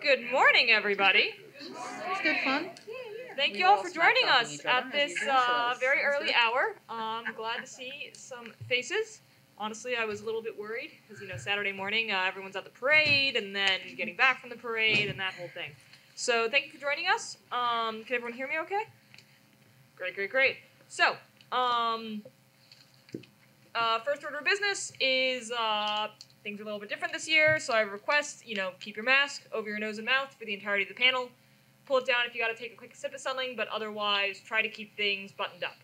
Good morning, everybody. It's good fun. Thank you all all for joining us at this uh, very that's early good. hour. Um, glad to see some faces. Honestly, I was a little bit worried because you know Saturday morning uh, everyone's at the parade and then getting back from the parade and that whole thing. So thank you for joining us. Um, can everyone hear me? Okay. Great, great, great. So, um, uh, first order of business is uh, things are a little bit different this year. So I request you know keep your mask over your nose and mouth for the entirety of the panel pull it down if you got to take a quick sip of something, but otherwise try to keep things buttoned up.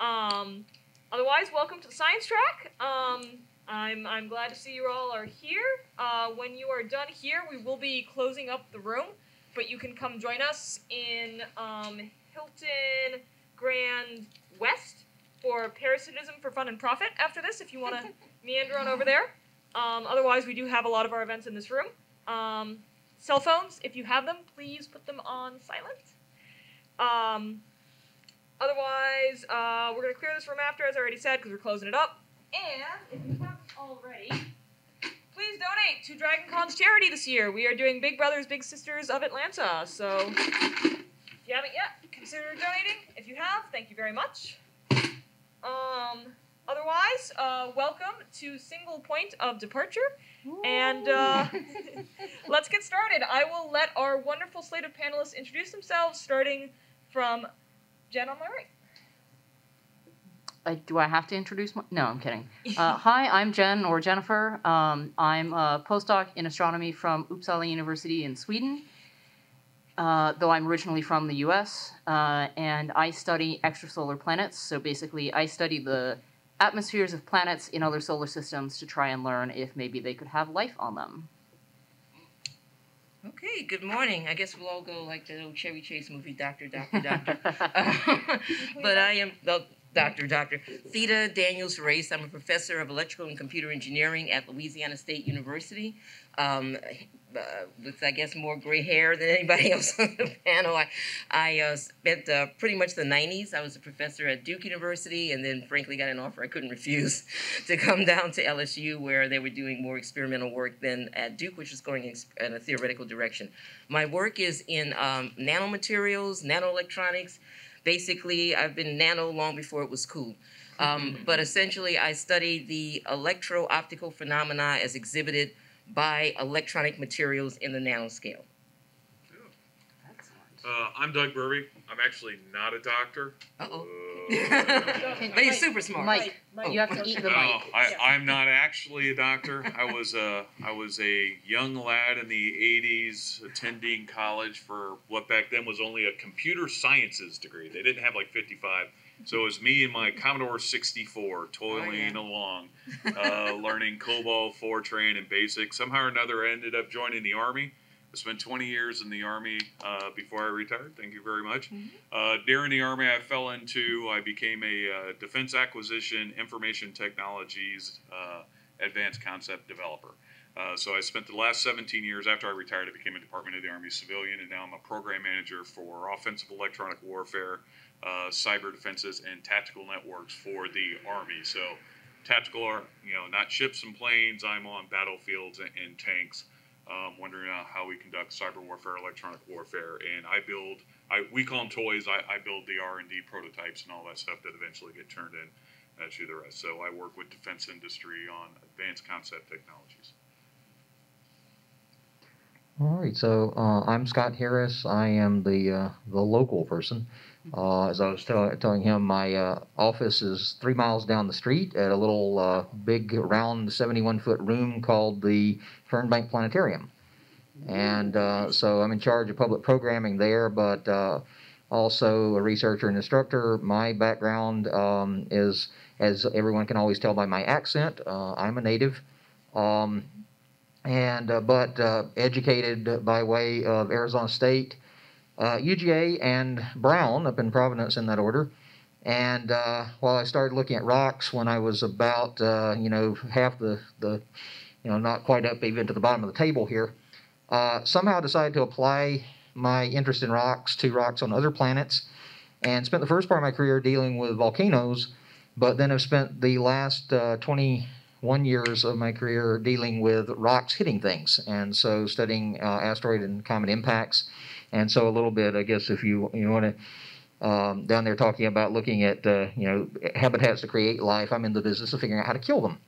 Um, otherwise, welcome to the science track. Um, I'm, I'm glad to see you all are here. Uh, when you are done here, we will be closing up the room, but you can come join us in um, Hilton Grand West for Parasitism for Fun and Profit after this if you want to meander on over there. Um, otherwise, we do have a lot of our events in this room. Um, Cell phones, if you have them, please put them on silent. Um, otherwise, uh, we're going to clear this room after, as I already said, because we're closing it up. And if you haven't already, please donate to Dragon Con's charity this year. We are doing Big Brothers Big Sisters of Atlanta. So if you haven't yet, consider donating. If you have, thank you very much. Um, otherwise, uh, welcome to Single Point of Departure. And uh, let's get started. I will let our wonderful slate of panelists introduce themselves, starting from Jen on my right. Uh, do I have to introduce my? No, I'm kidding. Uh, hi, I'm Jen or Jennifer. Um, I'm a postdoc in astronomy from Uppsala University in Sweden, uh, though I'm originally from the US, uh, and I study extrasolar planets. So basically, I study the atmospheres of planets in other solar systems to try and learn if maybe they could have life on them. Okay, good morning. I guess we'll all go like the old Chevy Chase movie, Doctor, Doctor, Doctor. but I am the Doctor, Doctor. Theda Daniels Race. I'm a professor of electrical and computer engineering at Louisiana State University. Um, uh, with, I guess, more gray hair than anybody else on the panel. I, I uh, spent uh, pretty much the 90s. I was a professor at Duke University and then, frankly, got an offer I couldn't refuse to come down to LSU where they were doing more experimental work than at Duke, which was going in, a theoretical direction. My work is in um, nanomaterials, nanoelectronics. Basically, I've been nano long before it was cool. Um, but essentially, I study the electro-optical phenomena as exhibited by electronic materials in the nanoscale. Uh, I'm Doug Burbey. I'm actually not a doctor. Uh-oh. Uh, but he's super smart. Mike, Oh. you have to eat the no, mic. I, I'm not actually a doctor. I was a I was a young lad in the '80s attending college for what back then was only a computer sciences degree. They didn't have like 55, so it was me and my Commodore 64 toiling Oh, yeah. along, uh, learning COBOL, Fortran, and BASIC. Somehow or another, I ended up joining the Army. I spent 20 years in the Army uh, before I retired. Thank you very much. Uh, during the Army, I fell into, I became a uh, defense acquisition, information technologies, uh, advanced concept developer. Uh, so I spent the last 17 years after I retired, I became a Department of the Army civilian, and now I'm a program manager for offensive electronic warfare, uh, cyber defenses, and tactical networks for the Army. So tactical are, you know, not ships and planes. I'm on battlefields and, and tanks um, wondering uh, how we conduct cyber warfare, electronic warfare, and I build. I we call them toys. I, I build the R and D prototypes and all that stuff that eventually get turned in uh, to the rest. So I work with defense industry on advanced concept technologies. All right, so uh, I'm Scott Harris. I am the uh, the local person. Uh, as I was tell- telling him, my uh, office is three miles down the street at a little uh, big, round, 71 foot room called the Fernbank Planetarium. And uh, so I'm in charge of public programming there, but uh, also a researcher and instructor. My background um, is, as everyone can always tell by my accent, uh, I'm a native. Um, and but educated by way of Arizona State, uh, UGA, and Brown up in Providence in that order. And uh, while I started looking at rocks when I was about uh, you know half the the you know not quite up even to the bottom of the table here, uh, somehow decided to apply my interest in rocks to rocks on other planets, and spent the first part of my career dealing with volcanoes, but then have spent the last uh, 21 years of my career dealing with rocks hitting things, and so studying uh, asteroid and comet impacts, and so a little bit, I guess, if you you want to um, down there talking about looking at uh, you know habitats to create life. I'm in the business of figuring out how to kill them,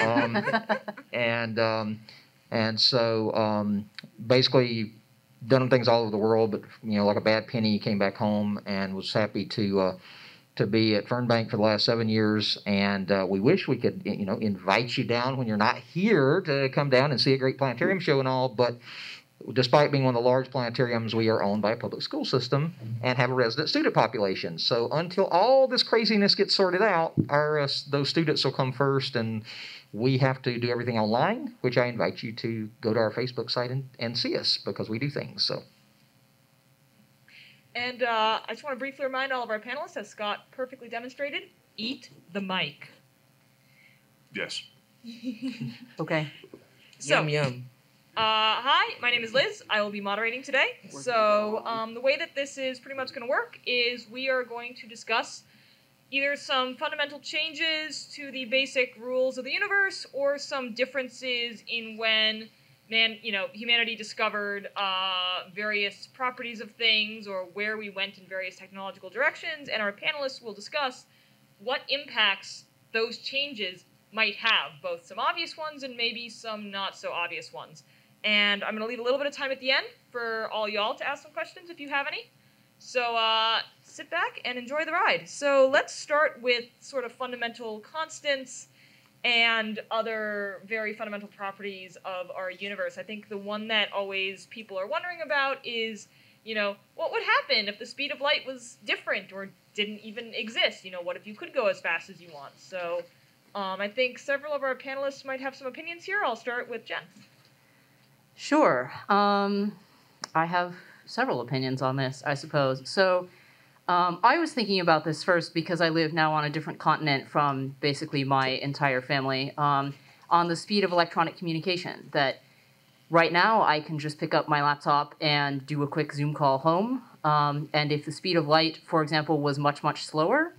um, and um, and so um, basically done things all over the world. But you know, like a bad penny, came back home and was happy to. Uh, to be at Fernbank for the last seven years, and uh, we wish we could, you know, invite you down when you're not here to come down and see a great planetarium show and all. But despite being one of the large planetariums, we are owned by a public school system and have a resident student population. So until all this craziness gets sorted out, our uh, those students will come first, and we have to do everything online. Which I invite you to go to our Facebook site and, and see us because we do things. So. And uh, I just want to briefly remind all of our panelists, as Scott perfectly demonstrated, eat the mic. Yes. Okay. So, Yum yum. Uh, hi, my name is Liz. I will be moderating today. So, um, the way that this is pretty much going to work is we are going to discuss either some fundamental changes to the basic rules of the universe or some differences in when man, you know, humanity discovered uh, various properties of things or where we went in various technological directions, and our panelists will discuss what impacts those changes might have, both some obvious ones and maybe some not so obvious ones. And I'm going to leave a little bit of time at the end for all y'all to ask some questions if you have any. So uh, sit back and enjoy the ride. So let's start with sort of fundamental constants and other very fundamental properties of our universe. I think the one that always people are wondering about is, you know, what would happen if the speed of light was different or didn't even exist? You know, what if you could go as fast as you want? So um, I think several of our panelists might have some opinions here. I'll start with Jen. Sure. Um, I have several opinions on this, I suppose. So, um, I was thinking about this first because I live now on a different continent from basically my entire family. Um, on the speed of electronic communication, that right now I can just pick up my laptop and do a quick Zoom call home. Um, and if the speed of light, for example, was much, much slower,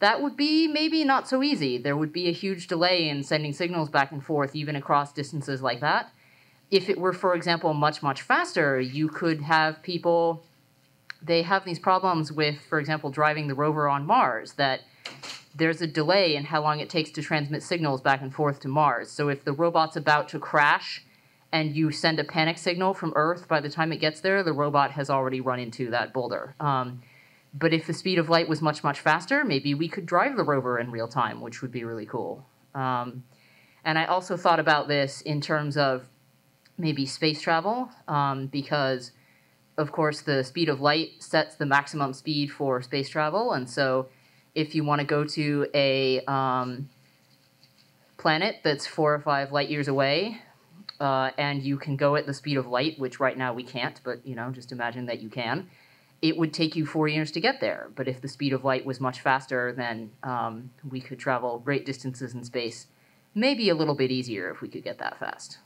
that would be maybe not so easy. There would be a huge delay in sending signals back and forth, even across distances like that. If it were, for example, much, much faster, you could have people they have these problems with, for example, driving the rover on Mars, that there's a delay in how long it takes to transmit signals back and forth to Mars. So if the robot's about to crash and you send a panic signal from Earth, by the time it gets there, the robot has already run into that boulder. Um, but if the speed of light was much, much faster, maybe we could drive the rover in real time, which would be really cool. Um, and I also thought about this in terms of maybe space travel, um, because of course, the speed of light sets the maximum speed for space travel, and so if you want to go to a um, planet that's four or five light years away, uh, and you can go at the speed of light, which right now we can't, but you know, just imagine that you can. It would take you four years to get there, but if the speed of light was much faster, then um, we could travel great distances in space. Maybe a little bit easier if we could get that fast.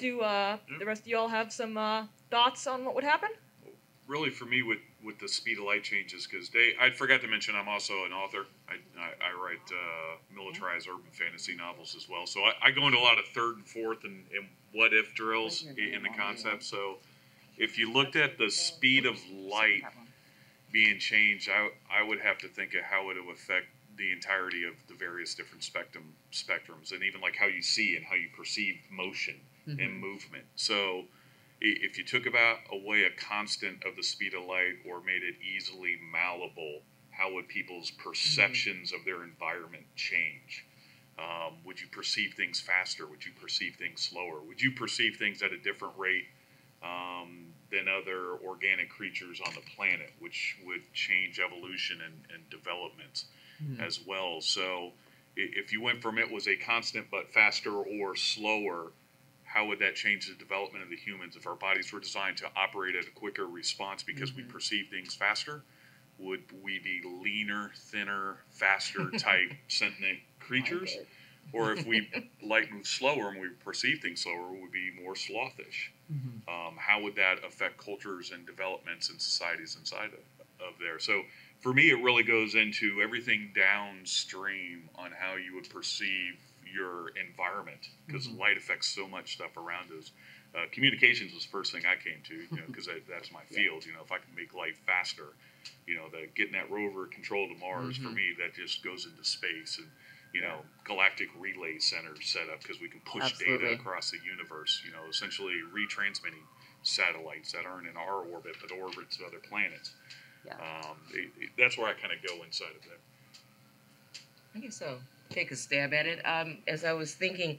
Do uh, the rest of y'all have some uh, thoughts on what would happen? Really, for me, with with the speed of light changes, because they, I forgot to mention, I'm also an author. I, I, I write uh, militarized urban fantasy novels as well. So I, I, go into a lot of third and fourth and, and what if drills in the concept. So if you looked at the speed of light being changed, I, I would have to think of how it would affect the entirety of the various different spectrum spectrums, and even like how you see and how you perceive motion mm-hmm. and movement. So if you took about away a constant of the speed of light or made it easily malleable, how would people's perceptions mm-hmm. of their environment change? Um, would you perceive things faster? Would you perceive things slower? Would you perceive things at a different rate um, than other organic creatures on the planet, which would change evolution and, and development mm-hmm. as well? So, if you went from it was a constant but faster or slower, how would that change the development of the humans if our bodies were designed to operate at a quicker response because mm-hmm. we perceive things faster? Would we be leaner, thinner, faster type sentient creatures? or if we light moves slower and we perceive things slower, would we be more slothish? Mm-hmm. Um, how would that affect cultures and developments and societies inside of, of there? So for me, it really goes into everything downstream on how you would perceive your environment because Mhm. light affects so much stuff around us. Uh, communications was the first thing I came to, you know, because that's my field. You know, if I can make light faster, you know, the getting that rover control to Mars for Mhm. me, that just goes into space and you know, galactic relay centers set up because we can push Absolutely. data across the universe. You know, essentially retransmitting satellites that aren't in our orbit but orbits of other planets. Yeah. Um, it, it- that's where I kind of go inside of that. I guess I'll take a stab at it. Um, as I was thinking,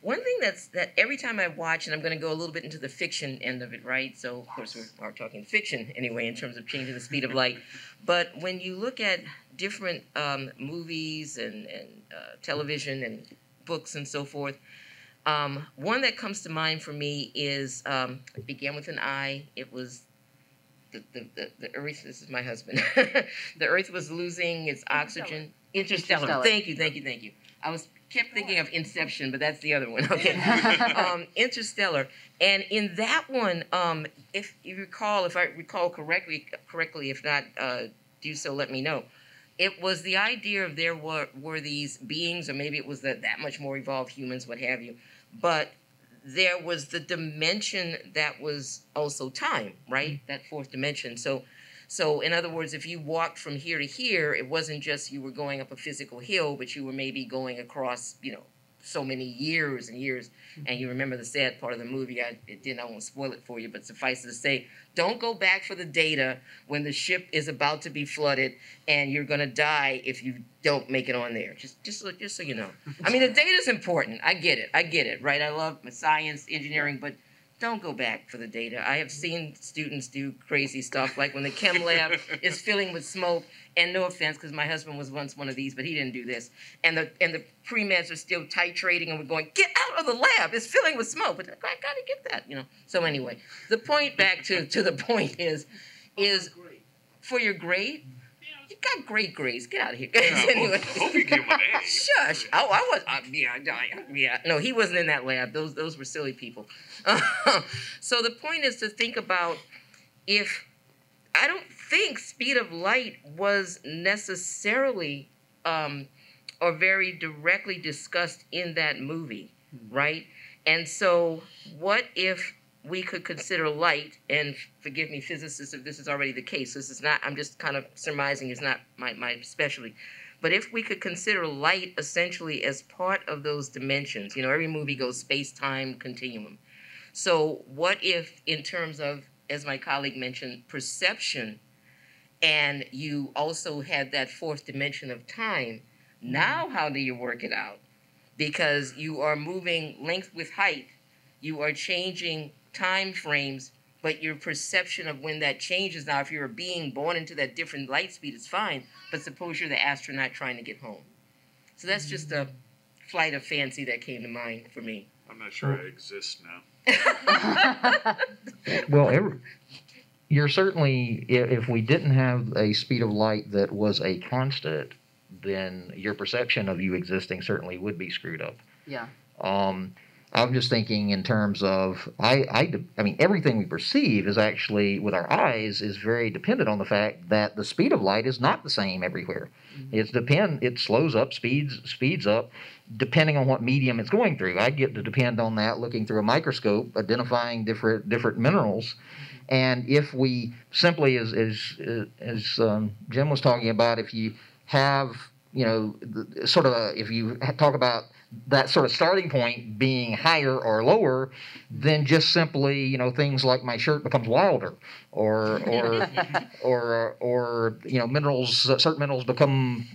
one thing that's that every time I watch, and I'm going to go a little bit into the fiction end of it, right? So of course we are talking fiction anyway in terms of changing the speed of light. But when you look at different um, movies and, and uh, television and books and so forth, um, one that comes to mind for me is um, it began with an I. It was the, the, the, the Earth. This is my husband. the Earth was losing its oxygen. Interstellar. Interstellar. Thank you, thank you, thank you. I was kept thinking of Inception, but that's the other one. Okay. um, Interstellar, and in that one, um, if you recall, if I recall correctly, correctly, if not, uh, do so. Let me know. It was the idea of there were were these beings, or maybe it was that that much more evolved humans, what have you, but there was the dimension that was also time, right? That fourth dimension. So, so in other words, if you walked from here to here, it wasn't just you were going up a physical hill, but you were maybe going across, you know, so many years and years. And you mm-hmm. remember the sad part of the movie. I it didn't. I won't spoil it for you, but suffice it to say, don't go back for the data when the ship is about to be flooded, and you're gonna die if you don't make it on there. Just, just, so, just so you know. I mean, the data is important. I get it. I get it. Right? I love science, engineering, but don't go back for the data. I have seen students do crazy stuff, like when the chem lab is filling with smoke. And no offense, because my husband was once one of these, but he didn't do this. And the and the pre meds are still titrating, and we're going, get out of the lab. It's filling with smoke. But I gotta get that, you know. So anyway, the point back to to the point is, is for your grade. Got great grades. Get out of here, guys. Yeah, anyway. hope, give him an A. Shush! Oh, I was. Uh, yeah, yeah, yeah. No, he wasn't in that lab. Those those were silly people. so the point is to think about if I don't think speed of light was necessarily um, or very directly discussed in that movie, right? And so, what if we could consider light, and forgive me, physicists, if this is already the case, this is not, I'm just kind of surmising, it's not my, my specialty. But if we could consider light essentially as part of those dimensions, you know, every movie goes space time continuum. So, what if, in terms of, as my colleague mentioned, perception, and you also had that fourth dimension of time, now how do you work it out? Because you are moving length with height, you are changing time frames, but your perception of when that changes now, if you're a being born into that different light speed, it's fine. But suppose you're the astronaut trying to get home. So that's just a flight of fancy that came to mind for me. I'm not sure I exist now. Well, every, you're certainly, if we didn't have a speed of light that was a constant, then your perception of you existing certainly would be screwed up. Yeah. Um, I'm just thinking in terms of I, I, I mean everything we perceive is actually with our eyes is very dependent on the fact that the speed of light is not the same everywhere. It's depend it slows up, speeds speeds up, depending on what medium it's going through. I get to depend on that looking through a microscope, identifying different different minerals. And if we simply, as as as um, Jim was talking about, if you have you know the, sort of a, if you talk about that sort of starting point being higher or lower than just simply you know things like my shirt becomes wilder or or or or you know minerals certain minerals become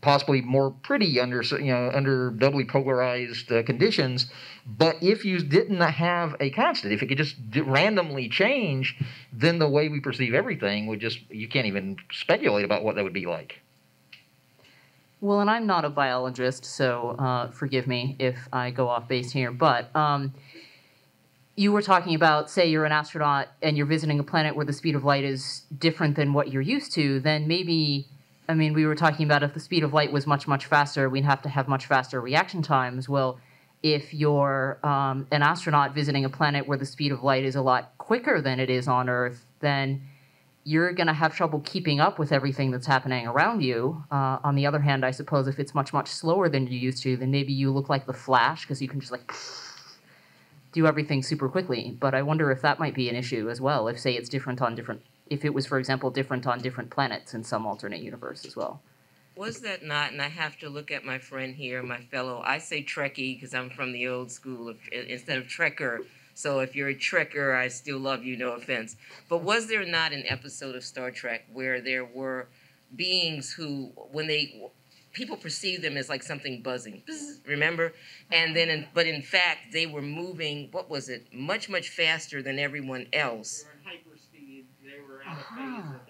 possibly more pretty under you know under doubly polarized uh, conditions. But if you didn't have a constant if it could just d- randomly change then the way we perceive everything would just you can't even speculate about what that would be like Well, and I'm not a biologist, so uh, forgive me if I go off base here. But um, you were talking about, say, you're an astronaut and you're visiting a planet where the speed of light is different than what you're used to. Then maybe, I mean, we were talking about if the speed of light was much, much faster, we'd have to have much faster reaction times. Well, if you're um, an astronaut visiting a planet where the speed of light is a lot quicker than it is on Earth, then you're going to have trouble keeping up with everything that's happening around you. Uh, on the other hand, I suppose if it's much, much slower than you used to, then maybe you look like the Flash because you can just like do everything super quickly. But I wonder if that might be an issue as well. If, say, it's different on different, if it was, for example, different on different planets in some alternate universe as well. Was that not? And I have to look at my friend here, my fellow. I say Trekkie because I'm from the old school of, instead of Trekker. So if you're a Trekker, I still love you, no offense. But was there not an episode of Star Trek where there were beings who, when they people perceived them as like something buzzing, remember? And then, in, but in fact, they were moving. What was it? Much, much faster than everyone else. They were hyperspeed. They were out of phase with everything else.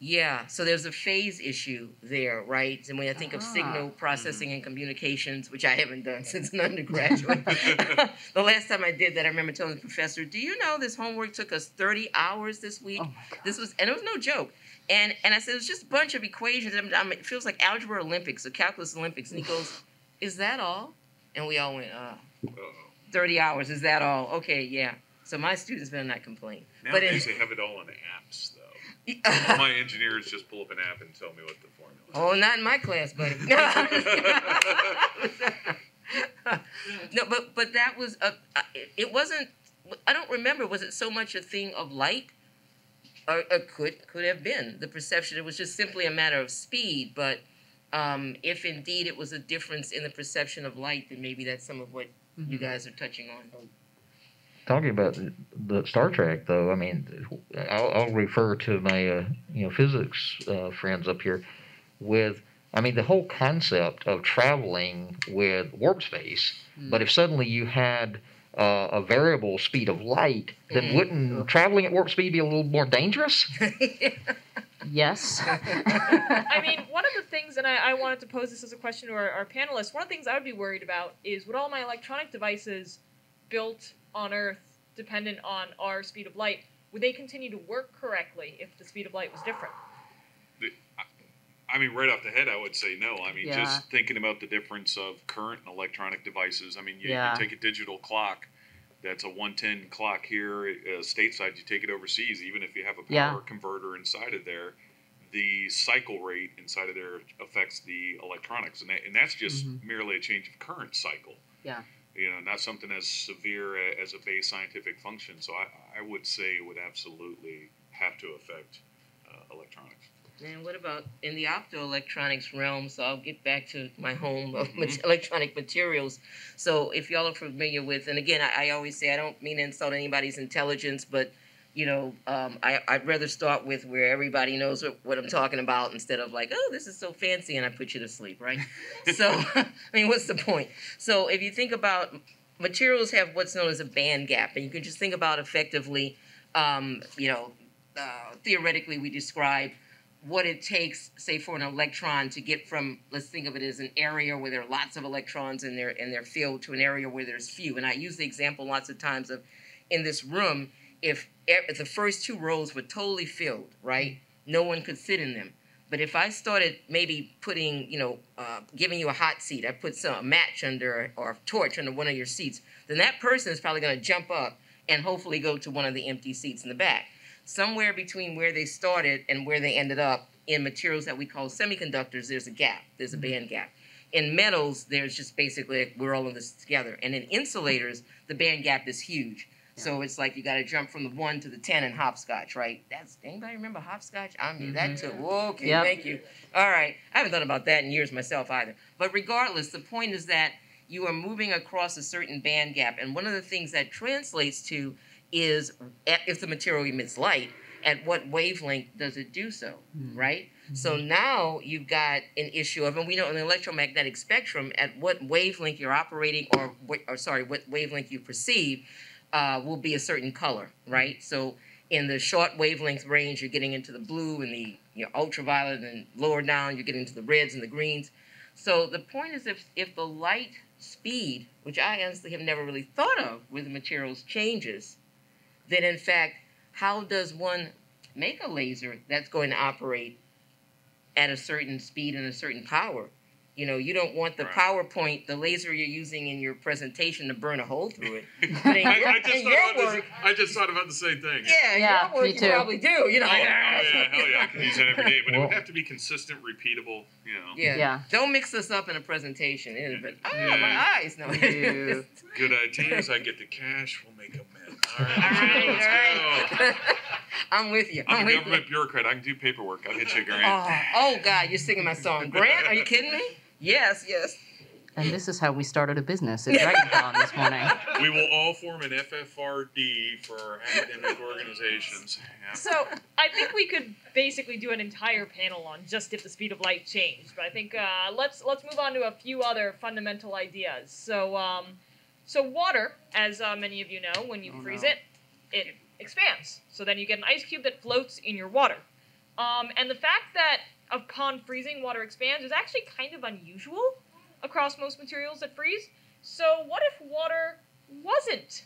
Yeah, so there's a phase issue there, right? And when I think of Ah. signal processing and communications, which I haven't done since an undergraduate, the last time I did that, I remember telling the professor, "Do you know this homework took us 30 hours this week? Oh. This was, and it was no joke." And and I said, "It was just a bunch of equations. I'm, I'm, it feels like algebra Olympics or calculus Olympics." And he goes, "Is that all?" And we all went, uh, Uh-oh. "30 hours? Is that all? Okay, yeah." So my students better not complain. But Nowadays in- they have it all in apps, though. All my engineers just pull up an app and tell me what the formula is. Oh, not in my class, buddy. no, but but that was a. It it wasn't. I don't remember. Was it so much a thing of light, or, or could could have been the perception? It was just simply a matter of speed. But um, if indeed it was a difference in the perception of light, then maybe that's some of what you guys are touching on. Talking about the- the Star Trek, though, I mean, I'll, I'll refer to my uh, you know physics uh, friends up here. With, I mean, the whole concept of traveling with warp space. But if suddenly you had uh, a variable speed of light, then Mm. wouldn't traveling at warp speed be a little more dangerous? Yes. I mean, one of the things, and I, I wanted to pose this as a question to our, our panelists, one of the things I would be worried about is would all my electronic devices built on Earth, dependent on our speed of light, would they continue to work correctly if the speed of light was different? I mean, right off the head, I would say no. I mean, Yeah. just thinking about the difference of current and electronic devices. I mean, you, Yeah. you take a digital clock that's a 110 clock here uh, stateside, you take it overseas, even if you have a power Yeah. converter inside of there, the cycle rate inside of there affects the electronics. And, that, and that's just Mhm. merely a change of current cycle. Yeah. You know, not something as severe as a base scientific function. So I, I would say it would absolutely have to affect uh, electronics. And what about in the optoelectronics realm? So I'll get back to my home of Mhm. electronic materials. So if y'all are familiar with, and again, I, I always say I don't mean to insult anybody's intelligence, but you know, um, I, I'd rather start with where everybody knows what, what I'm talking about instead of like, oh, this is so fancy, and I put you to sleep, right? so, I mean, what's the point? So if you think about materials have what's known as a band gap, and you can just think about effectively, um, you know, uh, theoretically, we describe what it takes, say, for an electron to get from, let's think of it as an area where there are lots of electrons in their in their field to an area where there's few. And I use the example lots of times of in this room, if, if the first two rows were totally filled, right, no one could sit in them. But if I started maybe putting, you know, uh, giving you a hot seat, I put some a match under or a torch under one of your seats, then that person is probably going to jump up and hopefully go to one of the empty seats in the back somewhere between where they started and where they ended up in materials that we call semiconductors, there's a gap, there's a band gap. In metals, there's just basically we're all in this together. And in insulators, the band gap is huge. So it's like you got to jump from the one to the ten in hopscotch, right? That's anybody remember hopscotch? I mean that mm-hmm. too. okay, Yep. thank you. All right, I haven't thought about that in years myself either. But regardless, the point is that you are moving across a certain band gap, and one of the things that translates to is eh, if the material emits light, at what wavelength does it do so, Hmm. right? Mm-hmm. So now you've got an issue of, and we know in the electromagnetic spectrum, at what wavelength you're operating, or, or sorry, what wavelength you perceive, uh, will be a certain color, right? So in the short wavelength range, you're getting into the blue and the you know, ultraviolet, and lower down, you're getting into the reds and the greens. So the point is, if if the light speed, which I honestly have never really thought of with materials, changes, then in fact, how does one make a laser that's going to operate at a certain speed and a certain power You know, you don't want the Right. PowerPoint, the laser you're using in your presentation to burn a hole through it. I, your, I, just thought about work, this, I just thought about the same thing. yeah, in Yeah, work me you too. probably do. You know, Oh, like, oh, yeah, hell yeah, I can use that every day, but it would have to be consistent, repeatable, you know. yeah. Yeah. Don't mix this up in a presentation. It'll be, oh, Yeah. my eyes. No. Ew. Good ideas, I get the cash, we'll make amends. All right, all right, let's go, all let's go. right. I'm with you. I'm, I'm a with you. government bureaucrat. I can do paperwork. I'll get you a grant. Oh, oh God, you're singing my song. Grant, are you kidding me? Yes, yes. And this is how we started a business at DragonCon this morning. We will all form an FFRD for our academic organizations. Yeah. So I think we could basically do an entire panel on just if the speed of light changed. But I think uh, let's let's move on to a few other fundamental ideas. So um, so water, as uh, many of you know, when you Oh, freeze no. it, it expands. So then you get an ice cube that floats in your water. Um, and the fact that upon freezing water expands is actually kind of unusual across most materials that freeze. So what if water wasn't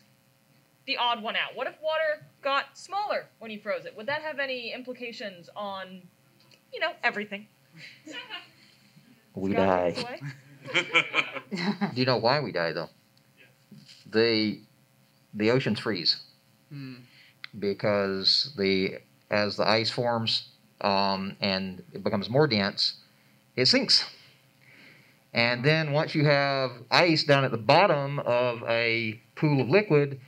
the odd one out? What if water got smaller when you froze it? Would that have any implications on, you know, everything? We Scott, die. take us away. Do you know why we die though? The the oceans freeze Hmm. because the as the ice forms um, and it becomes more dense, it sinks. And then once you have ice down at the bottom of a pool of liquid,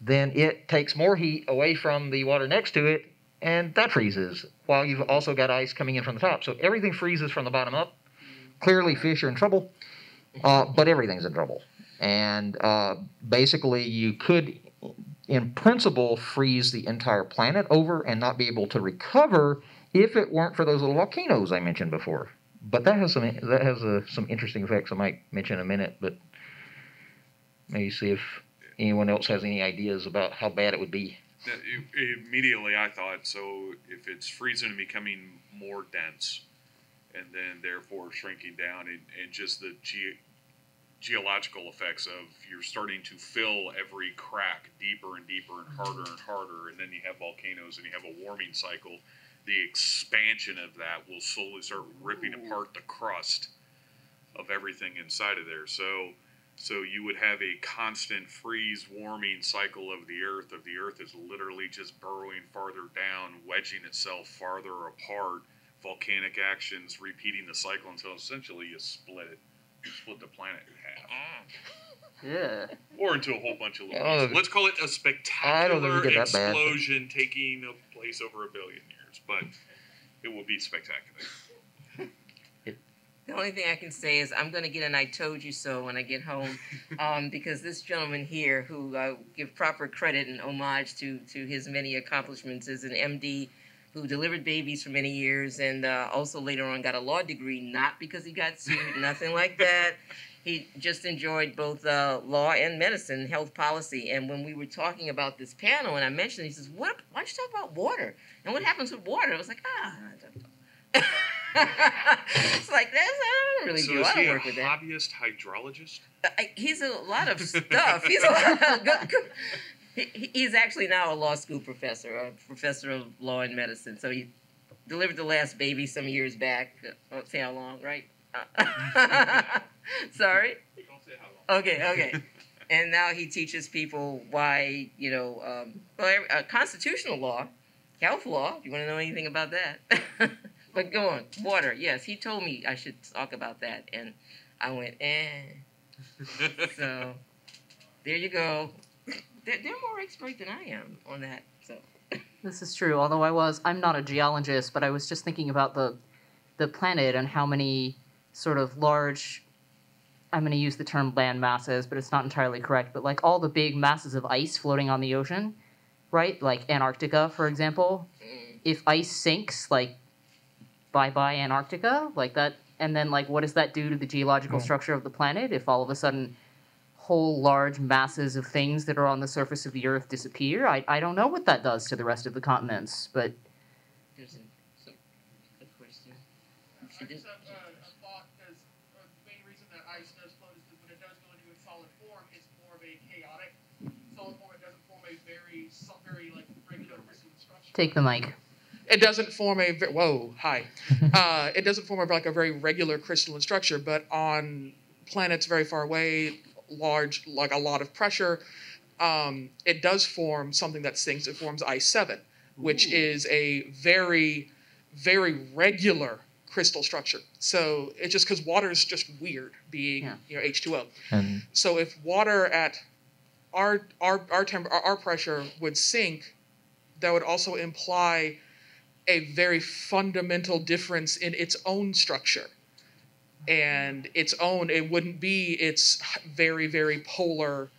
then it takes more heat away from the water next to it, and that freezes. While you've also got ice coming in from the top, so everything freezes from the bottom up. Clearly, fish are in trouble, uh, but everything's in trouble. And uh, basically, you could, in principle, freeze the entire planet over and not be able to recover if it weren't for those little volcanoes I mentioned before. But that has some that has uh, some interesting effects I might mention in a minute. But maybe see if anyone else has any ideas about how bad it would be. Immediately, I thought so. If it's freezing and becoming more dense, and then therefore shrinking down, and, and just the ge- geological effects of you're starting to fill every crack deeper and deeper and harder and harder, and then you have volcanoes and you have a warming cycle. The expansion of that will slowly start ripping apart the crust of everything inside of there. So so you would have a constant freeze warming cycle of the earth of the earth is literally just burrowing farther down, wedging itself farther apart, volcanic actions repeating the cycle until essentially you split it. You split the planet in half. Yeah. Or into a whole bunch of little pieces. Let's call it a spectacular think it's that bad. explosion taking place over a billion years. But it will be spectacular. The only thing I can say is I'm going to get an I told you so when I get home um, because this gentleman here, who I give proper credit and homage to, to his many accomplishments, is an MD who delivered babies for many years and uh, also later on got a law degree, not because he got sued, nothing like that. He just enjoyed both uh, law and medicine, health policy. And when we were talking about this panel, and I mentioned, he says, "What? Why don't you talk about water? And what happens with water?" I was like, "Ah." I don't know." it's like that's I don't really so do. I he don't a work with that. hobbyist hydrologist? I, he's a lot of stuff. He's a lot of good, good- he's actually now a law school professor, a professor of law and medicine. So he delivered the last baby some years back. I won't say how long, right? Sorry. Don't say how long. Okay, okay. and now he teaches people why, you know, um, well, uh, constitutional law, health law, if you want to know anything about that. but go on. Water, yes. He told me I should talk about that. And I went, eh. So there you go. They're, they're more expert than I am on that. So This is true. Although I was, I'm not a geologist, but I was just thinking about the, the planet and how many sort of large. I'm going to use the term land masses, but it's not entirely correct. But like all the big masses of ice floating on the ocean, right? Like Antarctica, for example. If ice sinks, like bye bye Antarctica, like that. And then like what does that do to the geological Mm. structure of the planet if all of a sudden whole large masses of things that are on the surface of the earth disappear? I, I don't know what that does to the rest of the continents, but there's a, some, a question. I She just did- have uh, a thought because uh, the main reason that ice does float is because when it does go into its solid form, it's more of a chaotic solid form. It doesn't form a very, so- very like regular crystalline structure. Take the mic. it doesn't form a whoa hi. Uh, it doesn't form a, like a very regular crystalline structure but on planets very far away large like a lot of pressure um, it does form something that sinks it forms ice 7 which is a very very regular crystal structure. So it's just because water is just weird being Yeah. you know h2o And so if water at our our our, temp- our our pressure would sink, that would also imply a very fundamental difference in its own structure. And its own, it wouldn't be its very very polar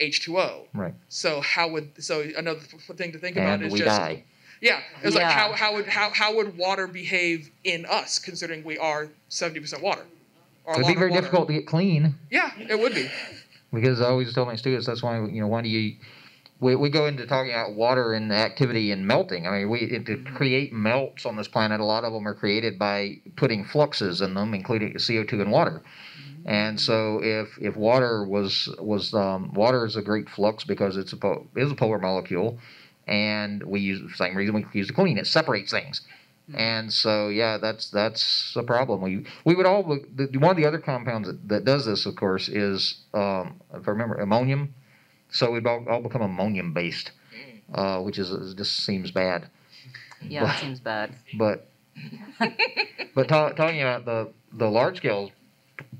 H2O. right, So how would so another th- thing to think about and is we just die. yeah, it's like Yeah. how, how would how, how would water behave in us considering we are seventy percent water? It'd be very water. difficult to get clean. Yeah, it would be. because I always tell my students that's why you know why do you we, we go into talking about water and activity and melting. I mean, we to create melts on this planet. A lot of them are created by putting fluxes in them, including CO two and water. And so, if if water was was um, water is a great flux because it's a po- is a polar molecule, and we use the same reason we use to clean it separates things. And so, yeah, that's that's a problem. We we would all the, one of the other compounds that, that does this, of course, is um, if I remember ammonium. So we'd all, all become ammonium based, uh, which is is- just seems bad. Yeah, that seems bad. But but ta- talking about the the large scale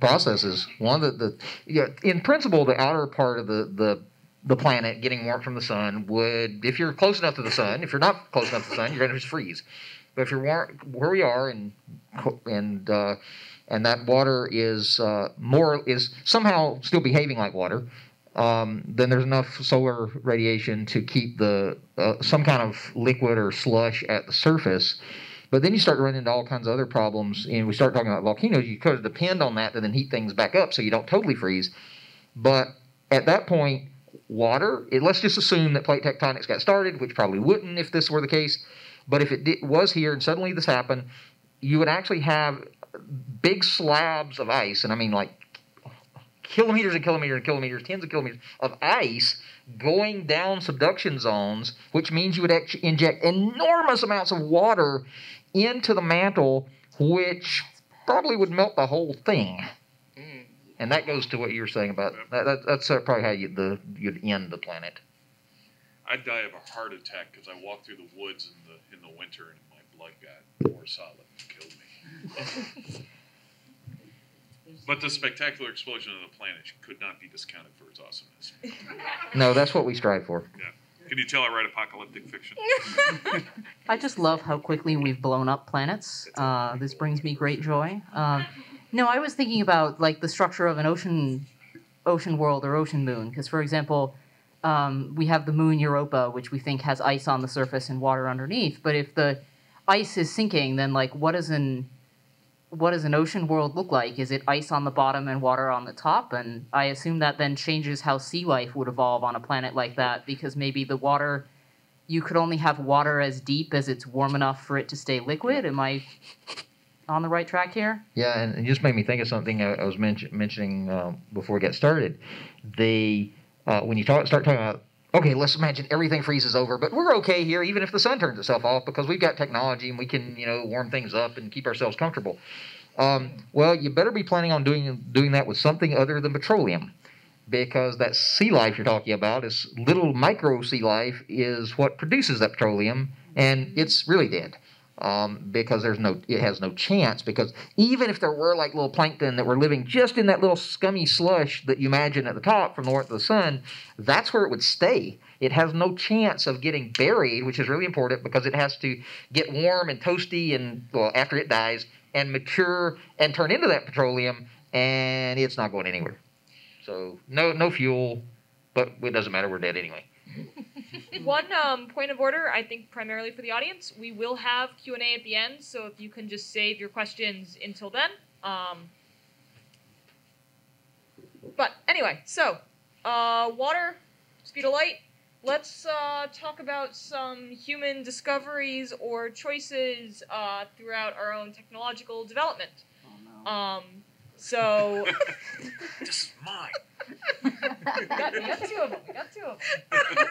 processes, one of the, the yeah, in principle, the outer part of the the the planet getting warmth from the sun would, if you're close enough to the sun, if you're not close enough to the sun, you're going to just freeze. But if you're warm, where we are, and and uh, and that water is uh, more is somehow still behaving like water, um, then there's enough solar radiation to keep the uh, some kind of liquid or slush at the surface. But then you start running into all kinds of other problems, and we start talking about volcanoes. You kind of depend on that to then heat things back up so you don't totally freeze. But at that point, water. It, let's just assume that plate tectonics got started, which probably wouldn't if this were the case. But if it did, was here and suddenly this happened, you would actually have big slabs of ice, and I mean like kilometers and kilometers and kilometers, tens of kilometers of ice going down subduction zones, which means you would actually inject enormous amounts of water into the mantle, which probably would melt the whole thing. Mm. And that goes to what you were saying about that, that, that's uh, probably how you the you'd end the planet. I'd die of a heart attack because I walked through the woods in the in the winter and my blood got more solid and killed me. but the spectacular explosion of the planet could not be discounted for its awesomeness. No, that's what we strive for. Yeah. Can you tell I write apocalyptic fiction? I just love how quickly we've blown up planets. Uh, this brings me great joy. Um, no, I was thinking about like the structure of an ocean, ocean world or ocean moon. Because, for example, um, we have the moon Europa, which we think has ice on the surface and water underneath. But if the ice is sinking, then like what is does an what does an ocean world look like? Is it ice on the bottom and water on the top? And I assume that then changes how sea life would evolve on a planet like that, because maybe the water you could only have water as deep as it's warm enough for it to stay liquid. Am I on the right track here? Yeah, and it just made me think of something I, I was mention, mentioning um, before we got started. The uh, when you talk, start talking about okay, let's imagine everything freezes over, but we're okay here, even if the sun turns itself off, because we've got technology and we can you know warm things up and keep ourselves comfortable. Um, well, you better be planning on doing doing that with something other than petroleum, because that sea life you're talking about is little micro sea life is what produces that petroleum, and it's really dead um, because there's no it has no chance because even if there were like little plankton that were living just in that little scummy slush that you imagine at the top from the warmth of the sun that's where it would stay. It has no chance of getting buried which is really important because it has to get warm and toasty and well after it dies and mature and turn into that petroleum and it's not going anywhere. So no no fuel but it doesn't matter we're dead anyway One um, point of order, I think primarily for the audience, we will have Q and A at the end, so if you can just save your questions until then. Um, but anyway, so uh, water, speed of light. Let's uh, talk about some human discoveries or choices uh, throughout our own technological development. Oh Um, so this is mine. we got, we got two of them. We got two of them.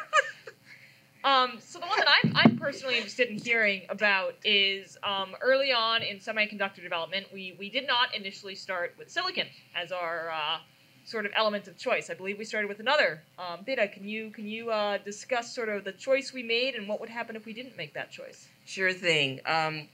Um, so the one that I'm, I'm personally interested in hearing about is um, early on in semiconductor development, we, we did not initially start with silicon as our uh, sort of element of choice. I believe we started with another. Um, Theda, can you can you uh, discuss sort of the choice we made and what would happen if we didn't make that choice? Sure thing. Um,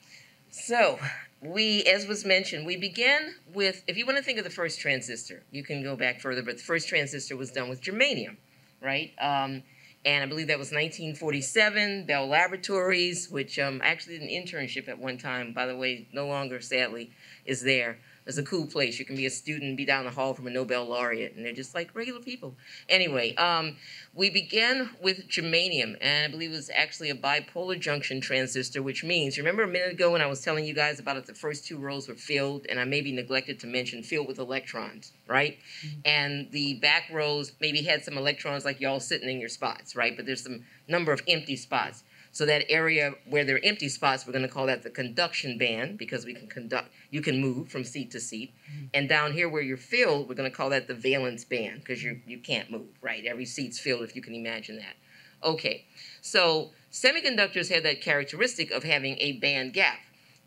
so we, as was mentioned, we began with. If you want to think of the first transistor, you can go back further, but the first transistor was done with germanium, right? Um, and I believe that was 1947. Bell Laboratories, which um, actually did an internship at one time, by the way, no longer sadly is there. It's a cool place. You can be a student, be down the hall from a Nobel laureate, and they're just like regular people. Anyway, um, we began with germanium, and I believe it was actually a bipolar junction transistor, which means, remember a minute ago when I was telling you guys about it, the first two rows were filled, and I maybe neglected to mention filled with electrons, right? Mm-hmm. And the back rows maybe had some electrons like y'all sitting in your spots, right? But there's some number of empty spots. So that area where there are empty spots, we're going to call that the conduction band because we can conduct, you can move from seat to seat. Mm-hmm. And down here where you're filled, we're going to call that the valence band because you you can't move, right? Every seat's filled if you can imagine that. Okay, so semiconductors have that characteristic of having a band gap.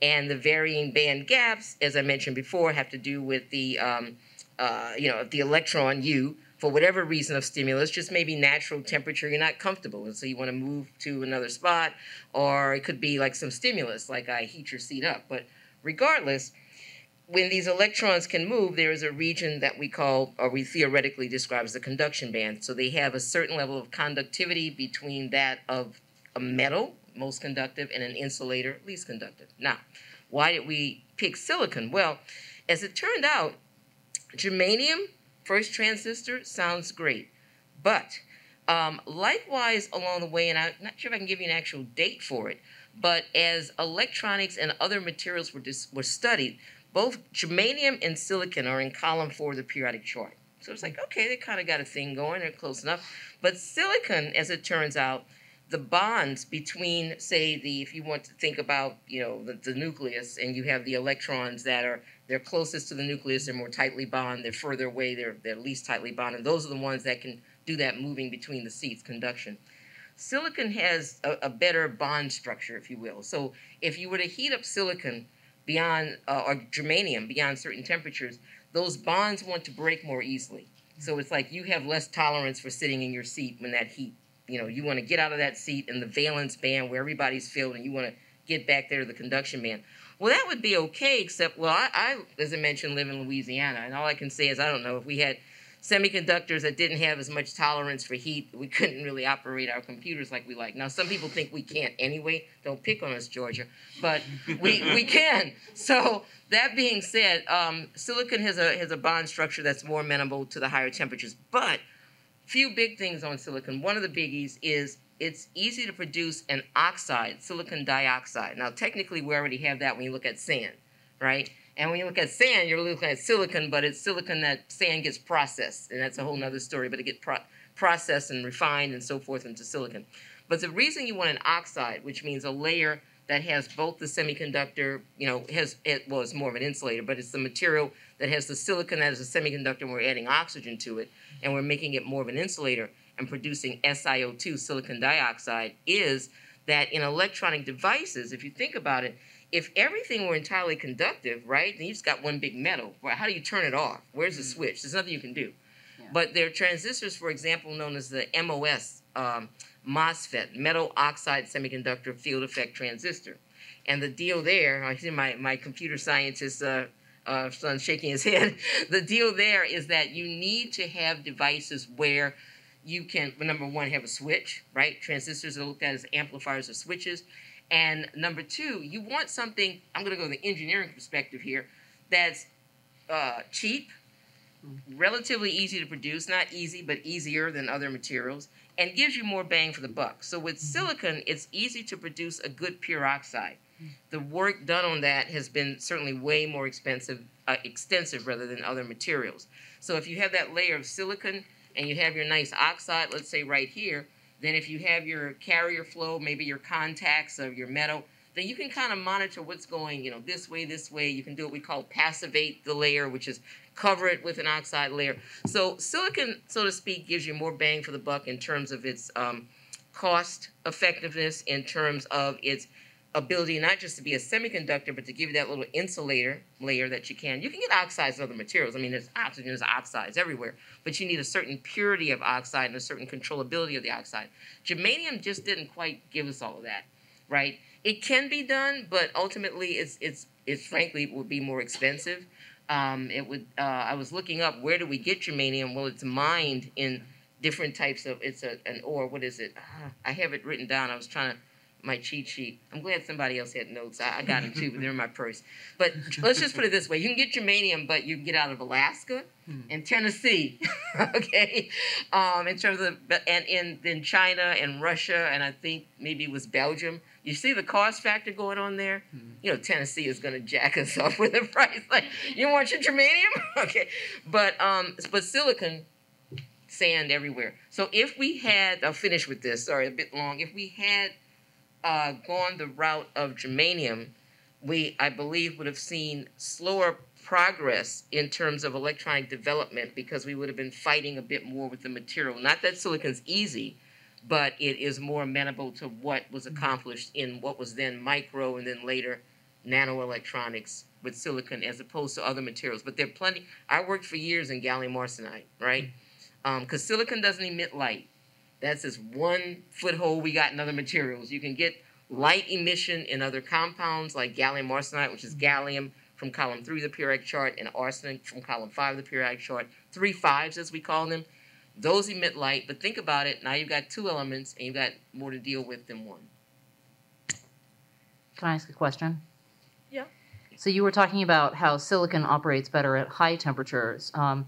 And the varying band gaps, as I mentioned before, have to do with the, um, uh, you know, the electron U for whatever reason of stimulus, just maybe natural temperature, you're not comfortable. And so you want to move to another spot, or it could be like some stimulus, like I heat your seat up. But regardless, when these electrons can move, there is a region that we call, or we theoretically describe as the conduction band. So they have a certain level of conductivity between that of a metal, most conductive, and an insulator, least conductive. Now, why did we pick silicon? Well, as it turned out, germanium First transistor sounds great. But um, likewise, along the way, and I'm not sure if I can give you an actual date for it, but as electronics and other materials were, were studied, both germanium and silicon are in column four of the periodic chart. So it's like, okay, they kind of got a thing going, they're close enough. But silicon, as it turns out, the bonds between, say, the if you want to think about, you know, the, the nucleus, and you have the electrons that are they're closest to the nucleus, they're more tightly bound, They're further away, they're, they're least tightly bound, and Those are the ones that can do that moving between the seats, conduction. Silicon has a, a better bond structure, if you will. So if you were to heat up silicon beyond, uh, or germanium beyond certain temperatures, those bonds want to break more easily. So it's like you have less tolerance for sitting in your seat when that heat, you know, you want to get out of that seat in the valence band where everybody's filled and you want to get back there to the conduction band. Well, that would be okay, except, well, I, I, as I mentioned, live in Louisiana, and all I can say is, I don't know, if we had semiconductors that didn't have as much tolerance for heat, we couldn't really operate our computers like we like. Now, some people think we can't anyway. Don't pick on us, Georgia, but we, we can. So, that being said, um, silicon has a, has a bond structure that's more amenable to the higher temperatures, but few big things on silicon. One of the biggies is it's easy to produce an oxide, silicon dioxide. Now, technically, we already have that when you look at sand, right? And when you look at sand, you're looking at silicon, but it's silicon that sand gets processed, and that's a whole other story. But it gets pro- processed and refined and so forth into silicon. But the reason you want an oxide, which means a layer that has both the semiconductor, you know, has it well, it's more of an insulator, but it's the material that has the silicon that is a semiconductor, and we're adding oxygen to it, and we're making it more of an insulator and producing SiO2, silicon dioxide, is that in electronic devices, if you think about it, if everything were entirely conductive, right, then you just got one big metal. Right? How do you turn it off? Where's the mm-hmm. switch? There's nothing you can do. Yeah. But there are transistors, for example, known as the MOS um, MOSFET, metal oxide semiconductor field effect transistor. And the deal there, I see my, my computer scientist uh, uh, son shaking his head. the deal there is that you need to have devices where you can, number one, have a switch, right? Transistors are looked at as amplifiers or switches. And number two, you want something, I'm going to go to the engineering perspective here, that's uh, cheap, relatively easy to produce, not easy, but easier than other materials, and gives you more bang for the buck. So with mm-hmm. silicon, it's easy to produce a good pure oxide. The work done on that has been certainly way more expensive, uh, extensive rather than other materials. So if you have that layer of silicon, and you have your nice oxide, let's say right here, then if you have your carrier flow, maybe your contacts of your metal, then you can kind of monitor what's going, you know, this way, this way. You can do what we call passivate the layer, which is cover it with an oxide layer. So silicon, so to speak, gives you more bang for the buck in terms of its um, cost effectiveness in terms of its ability not just to be a semiconductor, but to give you that little insulator layer that you can. You can get oxides in other materials. I mean, there's oxygen, there's oxides everywhere, but you need a certain purity of oxide and a certain controllability of the oxide. Germanium just didn't quite give us all of that, right? It can be done, but ultimately, it's it's it's frankly would be more expensive. Um, it would. Uh, I was looking up where do we get germanium? Well, it's mined in different types of. It's a an ore. What is it? Uh, I have it written down. I was trying to my cheat sheet. I'm glad somebody else had notes. I, I got them too, but they're in my purse. But let's just put it this way: you can get germanium, but you can get out of Alaska Hmm. and Tennessee. okay, um, in terms of and in in China and Russia, and I think maybe it was Belgium. You see the cost factor going on there. Hmm. You know, Tennessee is going to jack us up with the price. Like, you want your germanium? okay, but um, but silicon sand everywhere. So if we had, I'll finish with this. Sorry, a bit long. If we had uh, gone the route of germanium, we, I believe, would have seen slower progress in terms of electronic development because we would have been fighting a bit more with the material. Not that silicon's easy, but it is more amenable to what was accomplished in what was then micro and then later nanoelectronics with silicon as opposed to other materials. But there are plenty. I worked for years in gallium arsenide, right? Because silicon doesn't emit light. That's just one foothold we got in other materials. You can get light emission in other compounds like gallium arsenide, which is gallium from column three of the periodic chart, and arsenic from column five of the periodic chart. Three fives, as we call them. Those emit light, but think about it. Now you've got two elements, and you've got more to deal with than one. Can I ask a question? Yeah. So you were talking about how silicon operates better at high temperatures. Um,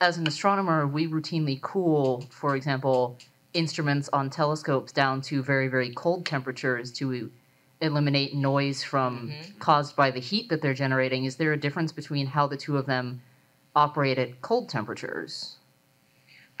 as an astronomer, we routinely cool, for example, instruments on telescopes down to very, very cold temperatures to eliminate noise from Mhm. caused by the heat that they're generating. Is there a difference between how the two of them operate at cold temperatures?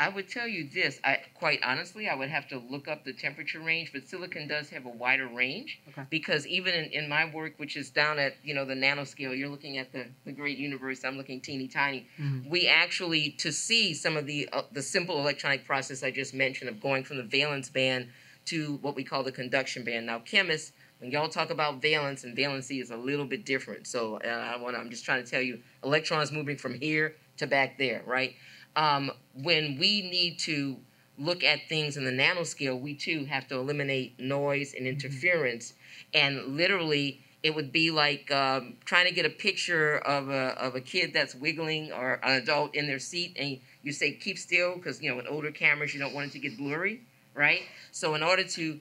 I would tell you this. I quite honestly, I would have to look up the temperature range, but silicon does have a wider range Okay. because even in, in my work, which is down at you know the nanoscale, you're looking at the, the great universe. I'm looking teeny tiny. Mhm. We actually to see some of the uh, the simple electronic process I just mentioned of going from the valence band to what we call the conduction band. Now, chemists, when y'all talk about valence and valency is a little bit different. So uh, I want I'm just trying to tell you, electrons moving from here to back there, right? Um, when we need to look at things in the nanoscale, we too have to eliminate noise and interference. And literally, it would be like um, trying to get a picture of a, of a kid that's wiggling or an adult in their seat, and you say, keep still, because, you know, with older cameras, you don't want it to get blurry, right? So, in order to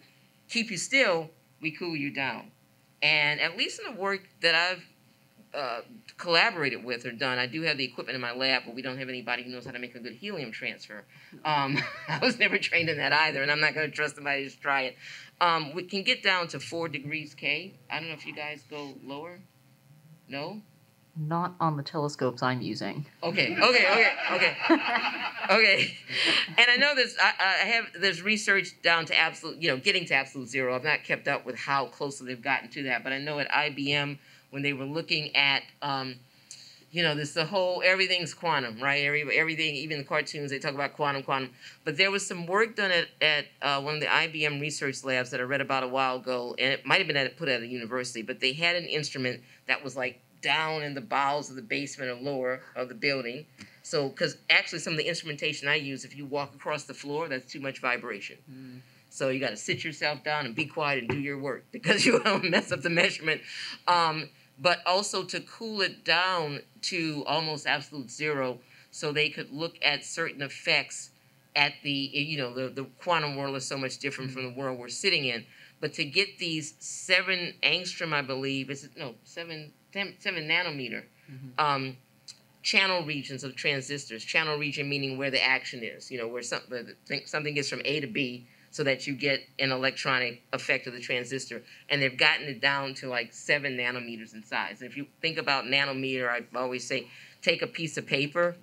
keep you still, we cool you down. And at least in the work that I've uh, collaborated with or done. I do have the equipment in my lab, but we don't have anybody who knows how to make a good helium transfer. Um, I was never trained in that either, and I'm not going to trust somebody to just try it. Um, we can get down to four degrees K. I don't know if you guys go lower. No. Not on the telescopes I'm using. Okay. Okay. Okay. Okay. Okay. And I know there's I, I have there's research down to absolute you know getting to absolute zero. I've not kept up with how closely they've gotten to that, but I know at IBM when they were looking at um, you know this the whole everything's quantum right? Every, everything even the cartoons they talk about quantum quantum. But there was some work done at, at uh, one of the ibm research labs that i read about a while ago and it might have been at, put at a university but they had an instrument that was like down in the bowels of the basement or lower of the building. So because actually some of the instrumentation i use if you walk across the floor that's too much vibration so you got to sit yourself down and be quiet and do your work because you don't mess up the measurement. Um, but also to cool it down to almost absolute zero so they could look at certain effects at the, you know, the, the quantum world is so much different from the world we're sitting in. But to get these seven angstrom, I believe, is it, no, seven, ten, seven nanometer um, channel regions of transistors. Channel region meaning where the action is, you know, where something, something gets from A to B so that you get an electronic effect of the transistor. And they've gotten it down to like seven nanometers in size. And if you think about nanometer, I always say take a piece of paper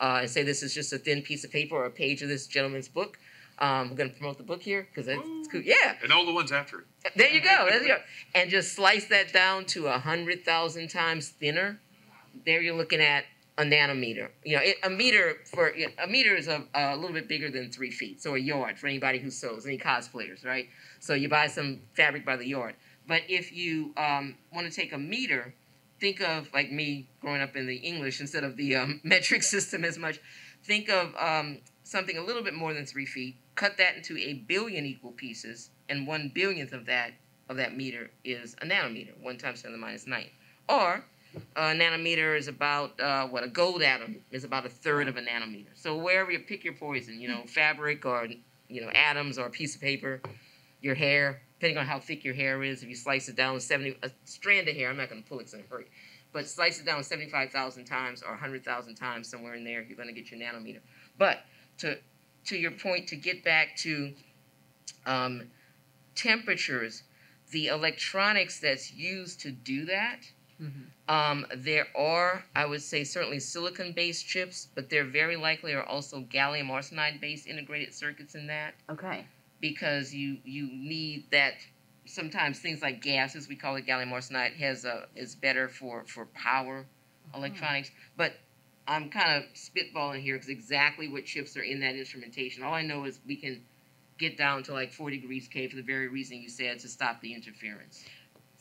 uh, and say this is just a thin piece of paper or a page of this gentleman's book. Um, I'm going to promote the book here because it's cool. Yeah, And all the ones after it. there you go. There you go. And just slice that down to a hundred thousand times thinner. There you're looking at a nanometer. You know, it, a meter for a meter is a, a little bit bigger than three feet. So a yard for anybody who sews, any cosplayers, right? So you buy some fabric by the yard. But if you um, want to take a meter, think of like me growing up in the English instead of the um, metric system as much. Think of um, something a little bit more than three feet. Cut that into a billion equal pieces, and one billionth of that of that meter is a nanometer. One times ten to the minus nine. Or a nanometer is about uh, what a gold atom is about a third of a nanometer. So wherever you pick your poison, you know, fabric or you know atoms or a piece of paper, your hair, depending on how thick your hair is. If you slice it down 70 a strand of hair, I'm not going to pull it because hurt. But slice it down 75,000 times or 100,000 times somewhere in there, you're going to get your nanometer. But to to your point, to get back to um, temperatures, the electronics that's used to do that Mm-hmm. um, there are, I would say, certainly silicon-based chips, but there very likely are also gallium arsenide-based integrated circuits in that Okay. because you you need that. Sometimes things like gases, we call it gallium arsenide, has a is better for for power electronics. But I'm kind of spitballing here because exactly what chips are in that instrumentation. All I know is we can get down to like 40 degrees K for the very reason you said to stop the interference.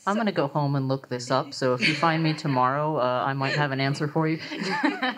I'm gonna go home and look this up. So if you find me tomorrow, uh, I might have an answer for you.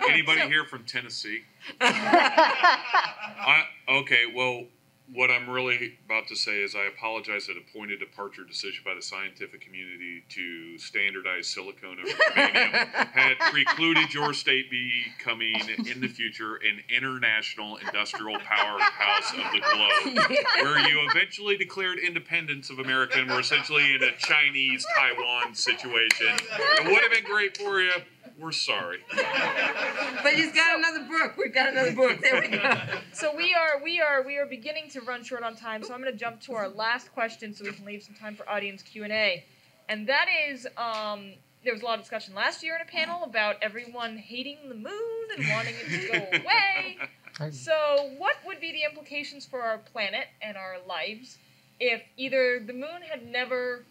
Anybody here from Tennessee? I, okay, well, what I'm really about to say is I apologize that a pointed departure decision by the scientific community to standardize silicone over germanium had precluded your state becoming in the future an international industrial powerhouse of the globe, where you eventually declared independence of America and were essentially in a Chinese Taiwan situation. It would have been great for you. We're sorry. But he's got another book. We've got another book. There we go. So we are we are we are beginning to run short on time. So I'm going to jump to our last question so we can leave some time for audience Q and A, and that is um, there was a lot of discussion last year in a panel about everyone hating the moon and wanting it to go away. So what would be the implications for our planet and our lives if either the moon had never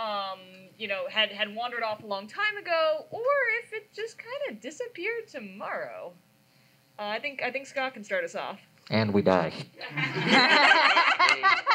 um, you know, had had wandered off a long time ago, or if it just kind of disappeared tomorrow. Uh, I think I think Scott can start us off. And we die. Why?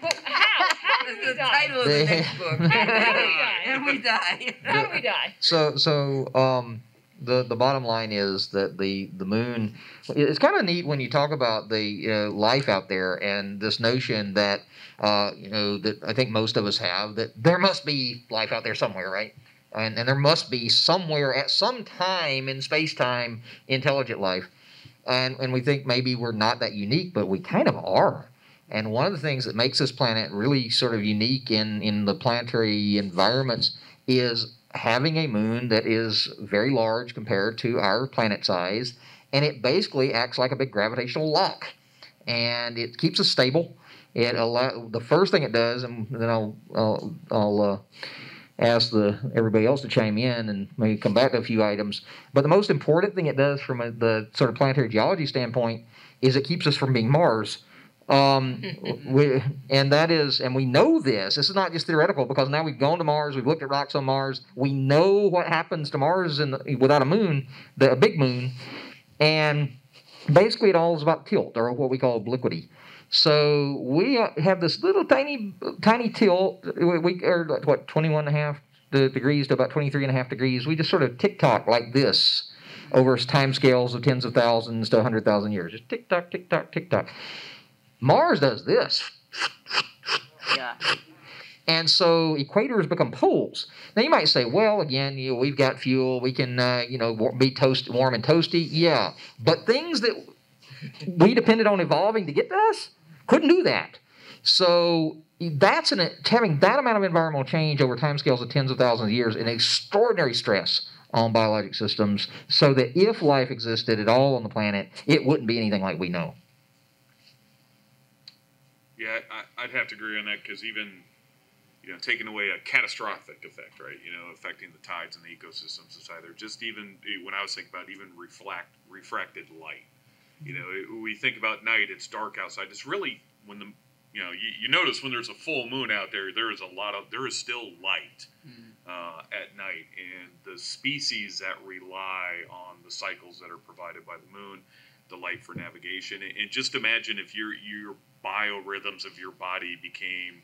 But how? How do we the die? title of the next book. How do we die? and we die. How do we die? So so um the the bottom line is that the the moon it's kind of neat when you talk about the uh, life out there and this notion that uh, you know that I think most of us have that there must be life out there somewhere, right? And and there must be somewhere at some time in space time intelligent life. And and we think maybe we're not that unique, but we kind of are. And one of the things that makes this planet really sort of unique in, in the planetary environments is having a moon that is very large compared to our planet size, and it basically acts like a big gravitational lock, and it keeps us stable. It allow, the first thing it does, and then I'll I'll, I'll uh, ask the everybody else to chime in and maybe come back to a few items. But the most important thing it does from a, the sort of planetary geology standpoint is it keeps us from being Mars. Um, we, and that is, and we know this. This is not just theoretical because now we've gone to Mars, we've looked at rocks on Mars, we know what happens to Mars in the, without a moon, the a big moon, and basically it all is about tilt or what we call obliquity. So we have this little tiny, tiny tilt. We are what 21 and a half degrees to about 23 and a half degrees. We just sort of tick tock like this over time scales of tens of thousands to 100,000 years. Just tick tock, tick tock, tick tock. Mars does this. Yeah. And so equators become poles. Now you might say, well, again, you know, we've got fuel. We can, uh, you know, be toast, warm and toasty. Yeah, but things that we depended on evolving to get to us couldn't do that. So that's an having that amount of environmental change over timescales of tens of thousands of years, an extraordinary stress on biologic systems. So that if life existed at all on the planet, it wouldn't be anything like we know. Yeah, I, I'd have to agree on that because even, you know, taking away a catastrophic effect, right? You know, affecting the tides and the ecosystems is there. just even when I was thinking about even reflect refracted light. You know, it, we think about night; it's dark outside. It's really when the you know you, you notice when there's a full moon out there, there is a lot of there is still light uh, at night. And the species that rely on the cycles that are provided by the moon, the light for navigation, and just imagine if your your biorhythms of your body became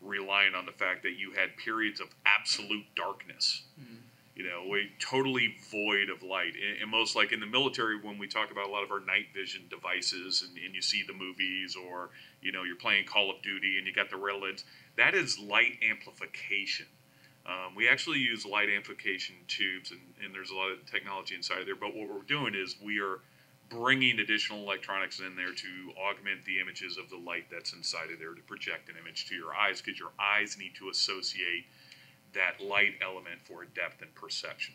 reliant on the fact that you had periods of absolute darkness. Mhm. You know, we totally void of light. And, and most like in the military, when we talk about a lot of our night vision devices, and, and you see the movies, or you know, you're playing Call of Duty and you got the red lens, that is light amplification. Um, we actually use light amplification tubes, and, and there's a lot of technology inside of there. But what we're doing is we are bringing additional electronics in there to augment the images of the light that's inside of there to project an image to your eyes because your eyes need to associate that light element for depth and perception.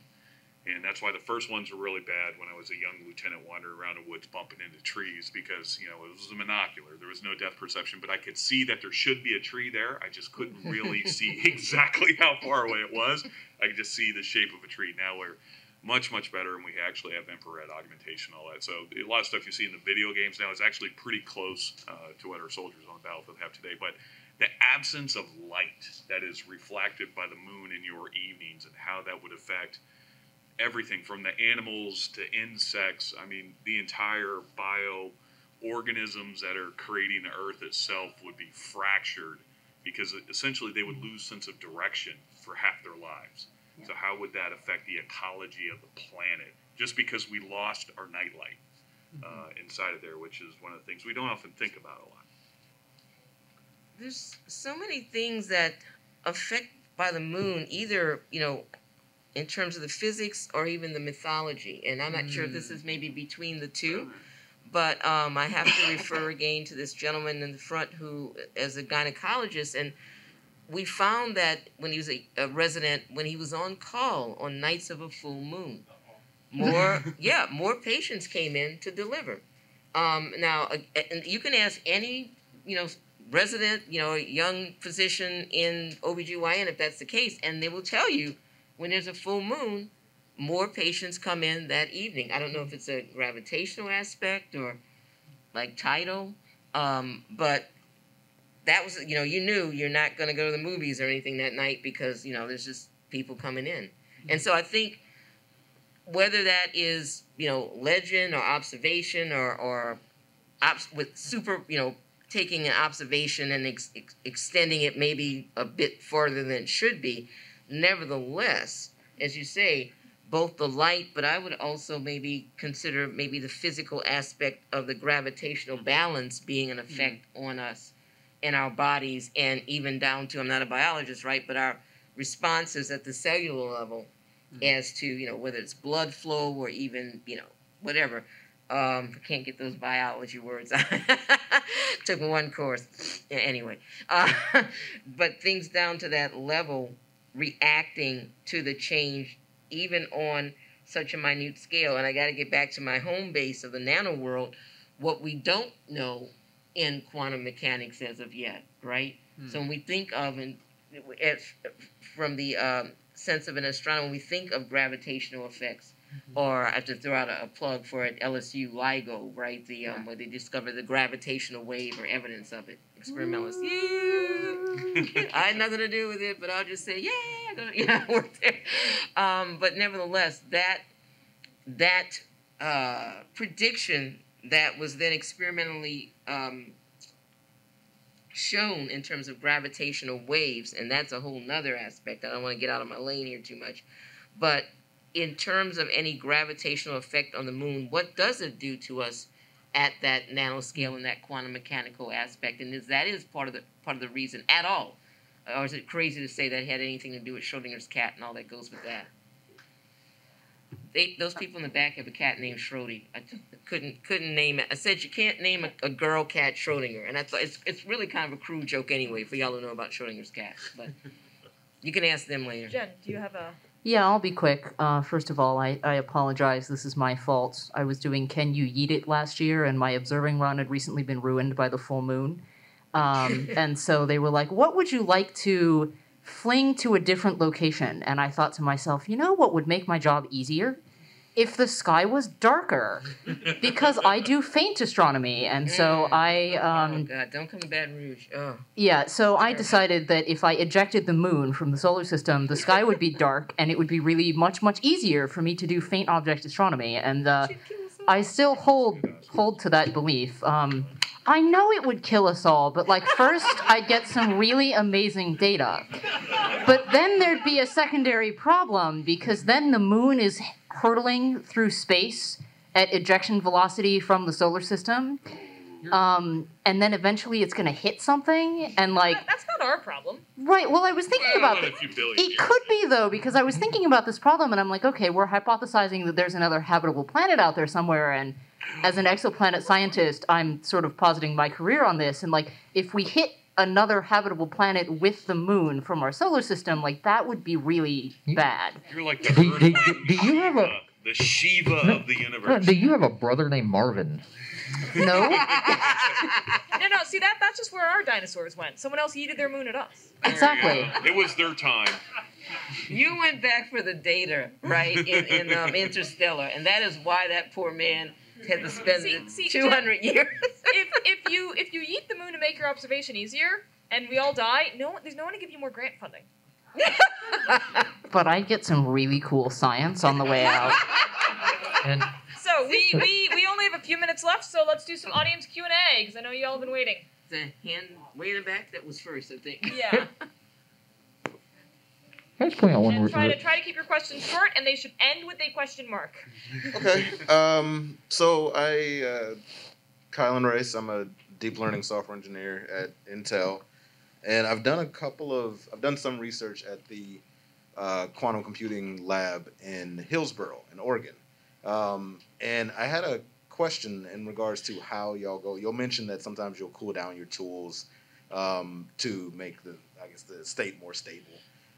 And that's why the first ones were really bad when I was a young lieutenant wandering around the woods bumping into trees because, you know, it was a monocular. There was no depth perception, but I could see that there should be a tree there. I just couldn't really see exactly how far away it was. I could just see the shape of a tree. Now we're much, much better, and we actually have infrared augmentation and all that. So a lot of stuff you see in the video games now is actually pretty close uh, to what our soldiers on the battlefield have today. But the absence of light that is reflected by the moon in your evenings and how that would affect everything from the animals to insects. I mean, the entire bio organisms that are creating the earth itself would be fractured because essentially they would lose sense of direction for half their lives. So how would that affect the ecology of the planet just because we lost our nightlight uh, inside of there, which is one of the things we don't often think about a lot. There's so many things that affect by the moon, either you know, in terms of the physics or even the mythology. And I'm not sure if this is maybe between the two, but um, I have to refer again to this gentleman in the front who, as a gynecologist, and we found that when he was a, a resident, when he was on call on nights of a full moon, more yeah, more patients came in to deliver. Um, now, uh, and you can ask any you know resident, you know, young physician in OBGYN if that's the case, and they will tell you when there's a full moon, more patients come in that evening. I don't know if it's a gravitational aspect or like tidal, um, but that was, you know, you knew you're not going to go to the movies or anything that night because, you know, there's just people coming in. Mm-hmm. And so I think whether that is, you know, legend or observation or, or obs- with super, you know, taking an observation and ex- ex- extending it maybe a bit further than it should be, nevertheless, as you say, both the light, but I would also maybe consider maybe the physical aspect of the gravitational balance being an mm-hmm. effect on us and our bodies, and even down to I'm not a biologist, right? But our responses at the cellular level, as to you know whether it's blood flow or even you know whatever. Um, I can't get those biology words. Took one course Yeah, anyway, uh, but things down to that level, reacting to the change, even on such a minute scale. And I got to get back to my home base of the nano world. What we don't know in quantum mechanics as of yet, right? So when we think of and from the um, sense of an astronomer, when we think of gravitational effects, or I have to throw out a, a plug for at LSU LIGO, right? The um, where they discovered the gravitational wave or evidence of it. Experimentalists, yeah. I had nothing to do with it, but I'll just say, yeah, I yeah, I worked there. Um, but nevertheless, that that uh, prediction that was then experimentally um, shown in terms of gravitational waves, and that's a whole nother aspect. I don't want to get out of my lane here too much. But in terms of any gravitational effect on the moon, what does it do to us at that nanoscale and that quantum mechanical aspect? And is that is part of the part of the reason at all? Or is it crazy to say that it had anything to do with Schrodinger's cat and all that goes with that? They, those people in the back have a cat named Schrody. I t- couldn't couldn't name it. I said you can't name a, a girl cat Schrodinger, and I thought it's it's really kind of a crude joke anyway for y'all who know about Schrodinger's cat. But you can ask them later. Jen, do you have a? Yeah, I'll be quick. Uh, first of all, I, I apologize. This is my fault. I was doing Can You Yeet It last year, and my observing run had recently been ruined by the full moon. Um, and so they were like, What would you like to fling to a different location? And I thought to myself, You know what would make my job easier? If the sky was darker because I do faint astronomy, and so Mm. I oh um, God, don't come to Baton Rouge. Oh, yeah. So I decided that if I ejected the moon from the solar system, the sky would be dark, and it would be really much much easier for me to do faint object astronomy. And uh, I still hold hold to that belief. Um, I know it would kill us all, but like first I'd get some really amazing data. But then there'd be a secondary problem because then the moon is hurtling through space at ejection velocity from the solar system. Um, and then eventually it's going to hit something and like That- that's not our problem. right well I was thinking Well, about in th- a few billion it could be though, because I was thinking about this problem, and I'm like, okay, we're hypothesizing that there's another habitable planet out there somewhere, and as an exoplanet scientist, I'm sort of positing my career on this, and like, if we hit another habitable planet with the moon from our solar system, like that would be really bad. You're like the Do- Earth do- do you have a- the Shiva of the universe. Do you have a brother named Marvin? No, No, no. See that that's just where our dinosaurs went. Someone else yeeted their moon at us. Exactly. go. It was their time. you went back for the data, right, in, in um, Interstellar, and that is why that poor man had to spend See- see, 200 years. if if you if you yeet the moon to make your observation easier, and we all die, no there's no one to give you more grant funding. but I get some really cool science on the way out. And So we, we we only have a few minutes left, so let's do some audience Q and A because I know you all have been waiting. the hand way in the back that was first, I think. Yeah, can I just point out one and try to try to keep your questions short, and they should end with a question mark. Okay. Um, so I, uh, Kylan Race, I'm a deep learning software engineer at Intel, and I've done a couple of, I've done some research at the uh, quantum computing lab in Hillsboro, in Oregon, um, and I had a question in regards to how y'all go. You'll mention that sometimes you'll cool down your tools um, to make the, I guess, the state more stable.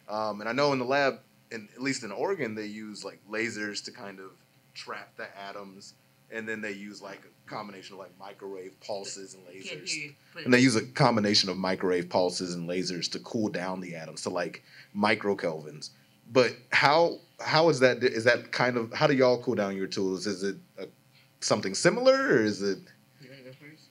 Um, and I know in the lab, in, at least in Oregon, they use like lasers to kind of trap the atoms, and then they use like a combination of like microwave pulses and lasers. you. And they use a combination of microwave pulses and lasers to cool down the atoms to like microkelvins. But how how is that? Is that kind of how do y'all cool down your tools? Is it a, something similar, or is it? You wanna go first?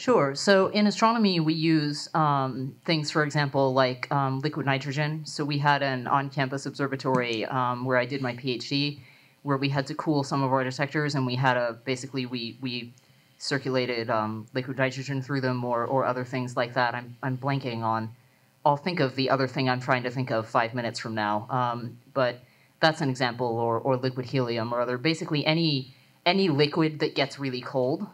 Sure. So in astronomy, we use um, things, for example, like um, liquid nitrogen. So we had an on-campus observatory um, where I did my PhD, where we had to cool some of our detectors, and we had a basically we we circulated um, liquid nitrogen through them, or or other things like that. I'm I'm blanking on. I'll think of the other thing I'm trying to think of five minutes from now. Um, but that's an example, or or liquid helium, or other basically any any liquid that gets really cold.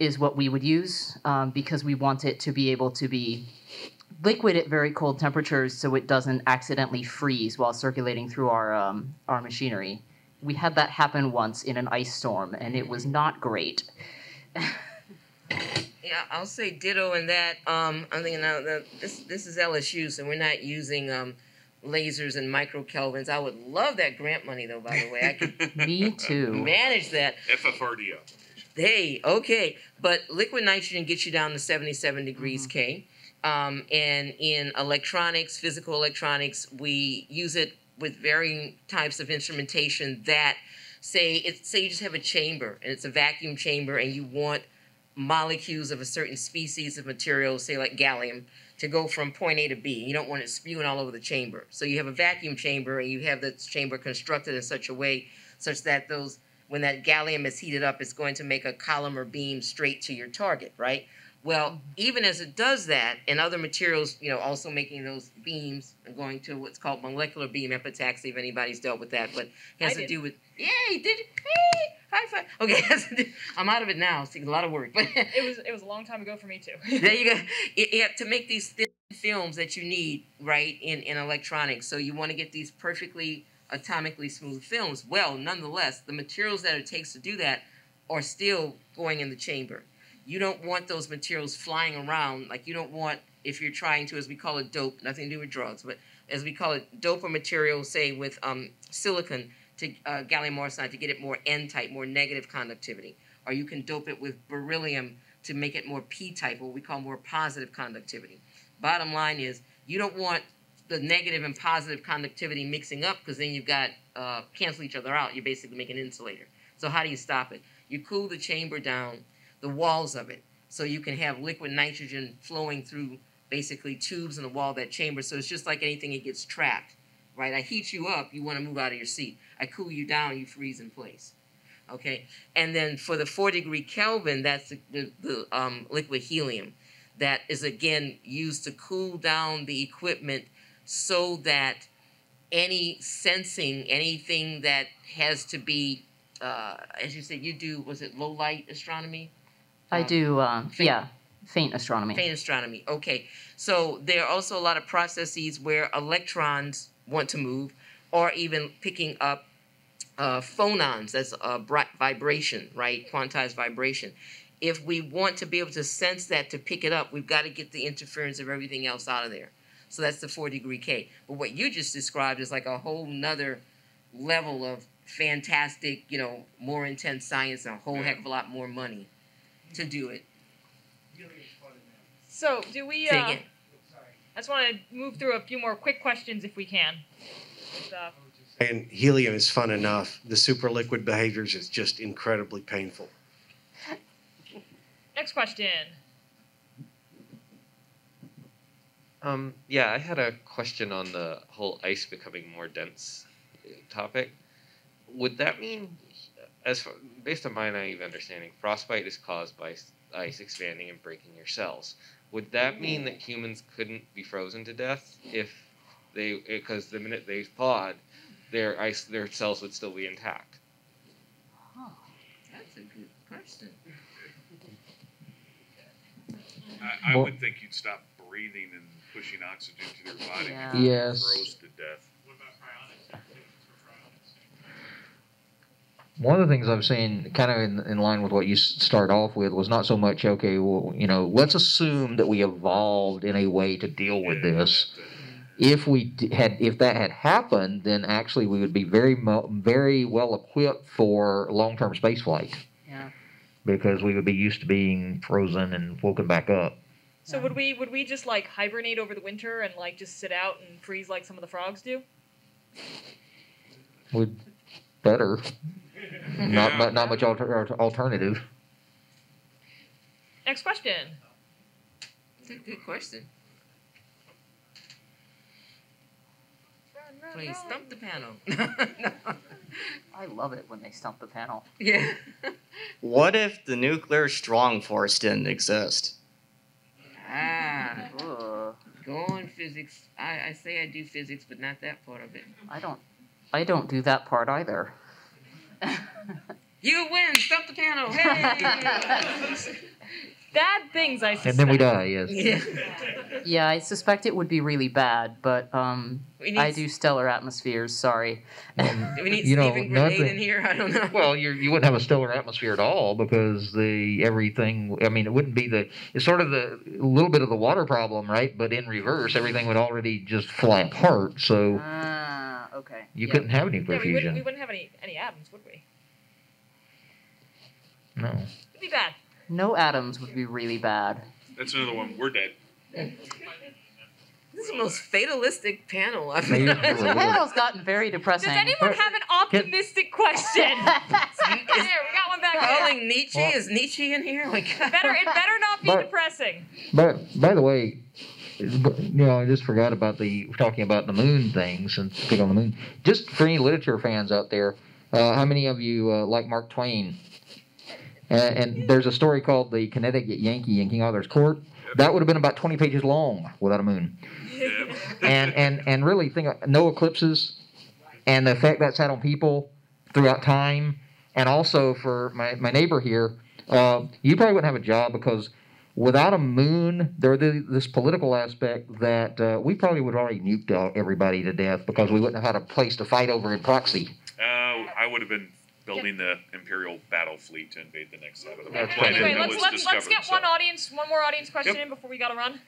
Is what we would use um, because we want it to be able to be liquid at very cold temperatures so it doesn't accidentally freeze while circulating through our um, our machinery. We had that happen once in an ice storm and it was not great. Yeah, I'll say ditto in that. Um, I'm thinking now that this this is LSU, so we're not using um, lasers and microkelvins. I would love that grant money though. By the way, I could Me too. manage that. FFRDO. Hey, okay, but liquid nitrogen gets you down to 77 degrees K. Um, and in electronics, physical electronics, we use it with varying types of instrumentation that say it's say you just have a chamber and it's a vacuum chamber and you want molecules of a certain species of material, say like gallium, to go from point A to B. You don't want it spewing all over the chamber. So you have a vacuum chamber and you have the chamber constructed in such a way such that those when that gallium is heated up, it's going to make a column or beam straight to your target, right? Well, mm-hmm. even as it does that, and other materials, you know, also making those beams and going to what's called molecular beam epitaxy, if anybody's dealt with that, but it has I to did. do with, yay, did you? Hey, high five. Okay, it has to do- I'm out of it now. It's a lot of work, but It was it was a long time ago for me too. there you go. You, you have to make these thin films that you need, right, in, in electronics. So you want to get these perfectly atomically smooth films. Well, nonetheless, the materials that it takes to do that are still going in the chamber. You don't want those materials flying around. Like you don't want, if you're trying to, as we call it, dope, nothing to do with drugs, but as we call it, dope a material, say with um, silicon to uh, gallium arsenide to get it more N-type, more negative conductivity. Or you can dope it with beryllium to make it more P-type, what we call more positive conductivity. Bottom line is, you don't want the negative and positive conductivity mixing up because then you've got uh, cancel each other out. You're basically make an insulator. So how do you stop it? You cool the chamber down, the walls of it, so you can have liquid nitrogen flowing through basically tubes in the wall of that chamber. So it's just like anything, it gets trapped, right? I heat you up, you want to move out of your seat. I cool you down, you freeze in place. Okay, and then for the four degree Kelvin, that's the, the, the um, liquid helium that is again used to cool down the equipment so that any sensing, anything that has to be, uh, as you said, you do, was it low light astronomy? I Um, do, uh, faint- yeah, faint astronomy. Faint astronomy. Okay. So there are also a lot of processes where electrons want to move, or even picking up uh, phonons, that's a vibration, right? Quantized vibration. If we want to be able to sense that to pick it up, we've got to get the interference of everything else out of there. So that's the four degree K. But what you just described is like a whole nother level of fantastic, you know, more intense science and a whole heck of a lot more money to do it. So, do we? Say Uh, again. I just want to move through a few more quick questions if we can. Uh, And helium is fun enough. The superliquid behaviors is just incredibly painful. next question. Um, yeah, I had a question on the whole ice becoming more dense uh, topic. Would that mean, as far, based on my naive understanding, frostbite is caused by ice expanding and breaking your cells? Would that mean that humans couldn't be frozen to death if they, because the minute they thawed, their ice, their cells would still be intact? That's a good question. I, I Well- would think you'd stop breathing and pushing oxygen to your body. Yeah. before Yes. Froze to death. One of the things I've seen, kind of in, in line with what you start off with, was not so much okay. Well, you know, let's assume that we evolved in a way to deal with Yeah, this. that's. If we d- had, if that had happened, then actually we would be very, mo- very well equipped for long-term space flight Yeah. because we would be used to being frozen and woken back up. So would um, we would we just like hibernate over the winter and like just sit out and freeze like some of the frogs do? Would better, not Yeah. not not much alter, alternative. Next question. That's a good question. Please stump the panel. I love it when they stump the panel. yeah. What if the nuclear strong force didn't exist? Ah, Ugh. go on physics. I, I say I do physics, but not that part of it. I don't, I don't do that part either. You win. Stump the panel. Hey. Bad things I suspect. And then we die. Yes. yeah. Yeah, I suspect it would be really bad, but um, I do stellar atmospheres. Sorry. Do we need You know, Stephen Granade nothing- in here? I don't know. Well, you're, you wouldn't have a stellar atmosphere at all because the everything. I mean, it wouldn't be the. It's sort of the a little bit of the water problem, right? But in reverse, everything would already just fly apart. So Ah, okay. you Yeah. couldn't have yeah, nuclear we wouldn't, we wouldn't have any any atoms, would we? No. It'd be bad. No atoms would be really bad. That's another one. We're dead. This is the most fatalistic panel I've Maybe ever it's The panel's gotten very depressing. Does anyone have an optimistic question? there, we got one back there. Calling Nietzsche? Well- is Nietzsche in here? Like, Better, it better not be But- depressing. But by the way, you know, I just forgot about the talking about the moon things and pick on the moon. Just for any literature fans out there, uh, how many of you uh, like Mark Twain? And, and there's a story called "The Connecticut Yankee in King Arthur's Court." That would have been about 20 pages long without a moon. And and and really think of no eclipses and the effect that's had on people throughout time, and also for my my neighbor here, uh, you probably wouldn't have a job because without a moon, there the, this political aspect that uh, we probably would have already nuked everybody to death because we wouldn't have had a place to fight over in proxy. Uh, I would have been building the Imperial battle fleet to invade the next side of the That's planet Anyway, let's let's, let's get so. one audience, one more audience question Yep. in before we gotta run.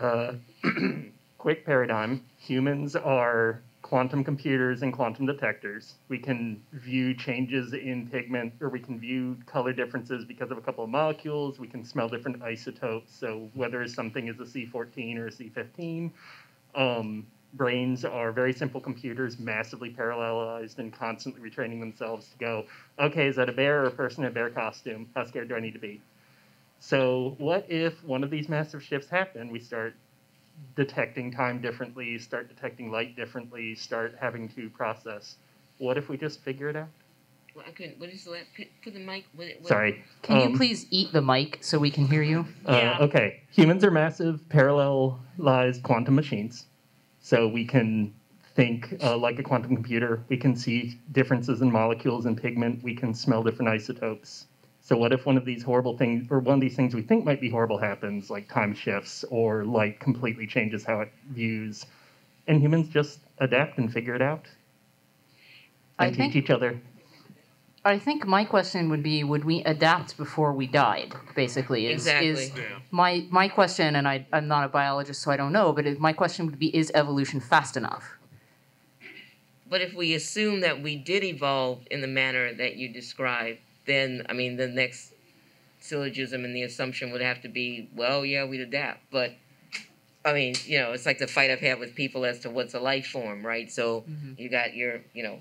Uh, quick paradigm. Humans are quantum computers and quantum detectors. We can view changes in pigment, or we can view color differences because of a couple of molecules. We can smell different isotopes. So whether something is a C14 or a C15. Um, brains are very simple computers, massively parallelized and constantly retraining themselves to go, okay, is that a bear or a person in a bear costume? How scared do I need to be? So, what if one of these massive shifts happen? We start detecting time differently, start detecting light differently, start having to process. What if we just figure it out? Well, I couldn't. What is the last? Put, put the mic. What, what, Sorry. Can Um, you please eat the mic so we can hear you? Uh, okay, humans are massive parallelized quantum machines. So we can think uh, like a quantum computer. We can see differences in molecules and pigment. We can smell different isotopes. So what if one of these horrible things, or one of these things we think might be horrible, happens, like time shifts or light completely changes how it views, and humans just adapt and figure it out I and think- teach each other. I think my question would be: Would we adapt before we died? Basically, is, Exactly. is my my question, and I, I'm not a biologist, so I don't know. But it, my question would be: Is evolution fast enough? But if we assume that we did evolve in the manner that you described, then I mean the next syllogism and the assumption would have to be, well, yeah, we'd adapt. But I mean, you know, it's like the fight I've had with people as to what's a life form, right? So mm-hmm. you got your, you know,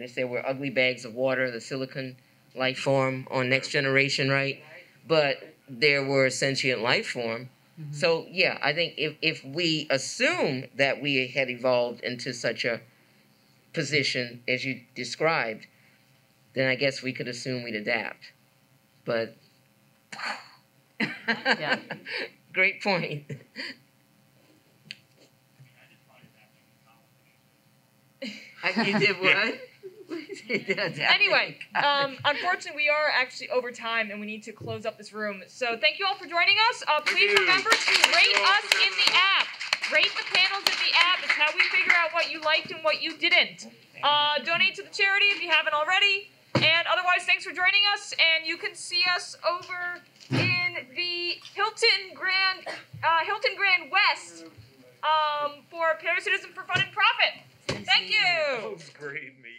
they say we're ugly bags of water, the silicon life form on Next Generation, right? But there were a sentient life form. Mm-hmm. So yeah, I think if if we assume that we had evolved into such a position as you described, then I guess we could assume we'd adapt. But Yeah. great point. I- you did what? Anyway, um, unfortunately, we are actually over time and we need to close up this room. So thank you all for joining us. Uh, please remember to rate us in the app. Rate the panels in the app. It's how we figure out what you liked and what you didn't. Uh, donate to the charity if you haven't already. And otherwise, thanks for joining us. And you can see us over in the Hilton Grand, uh, Hilton Grand West, um, for Parasitism for Fun and Profit. Thank you. Great meeting.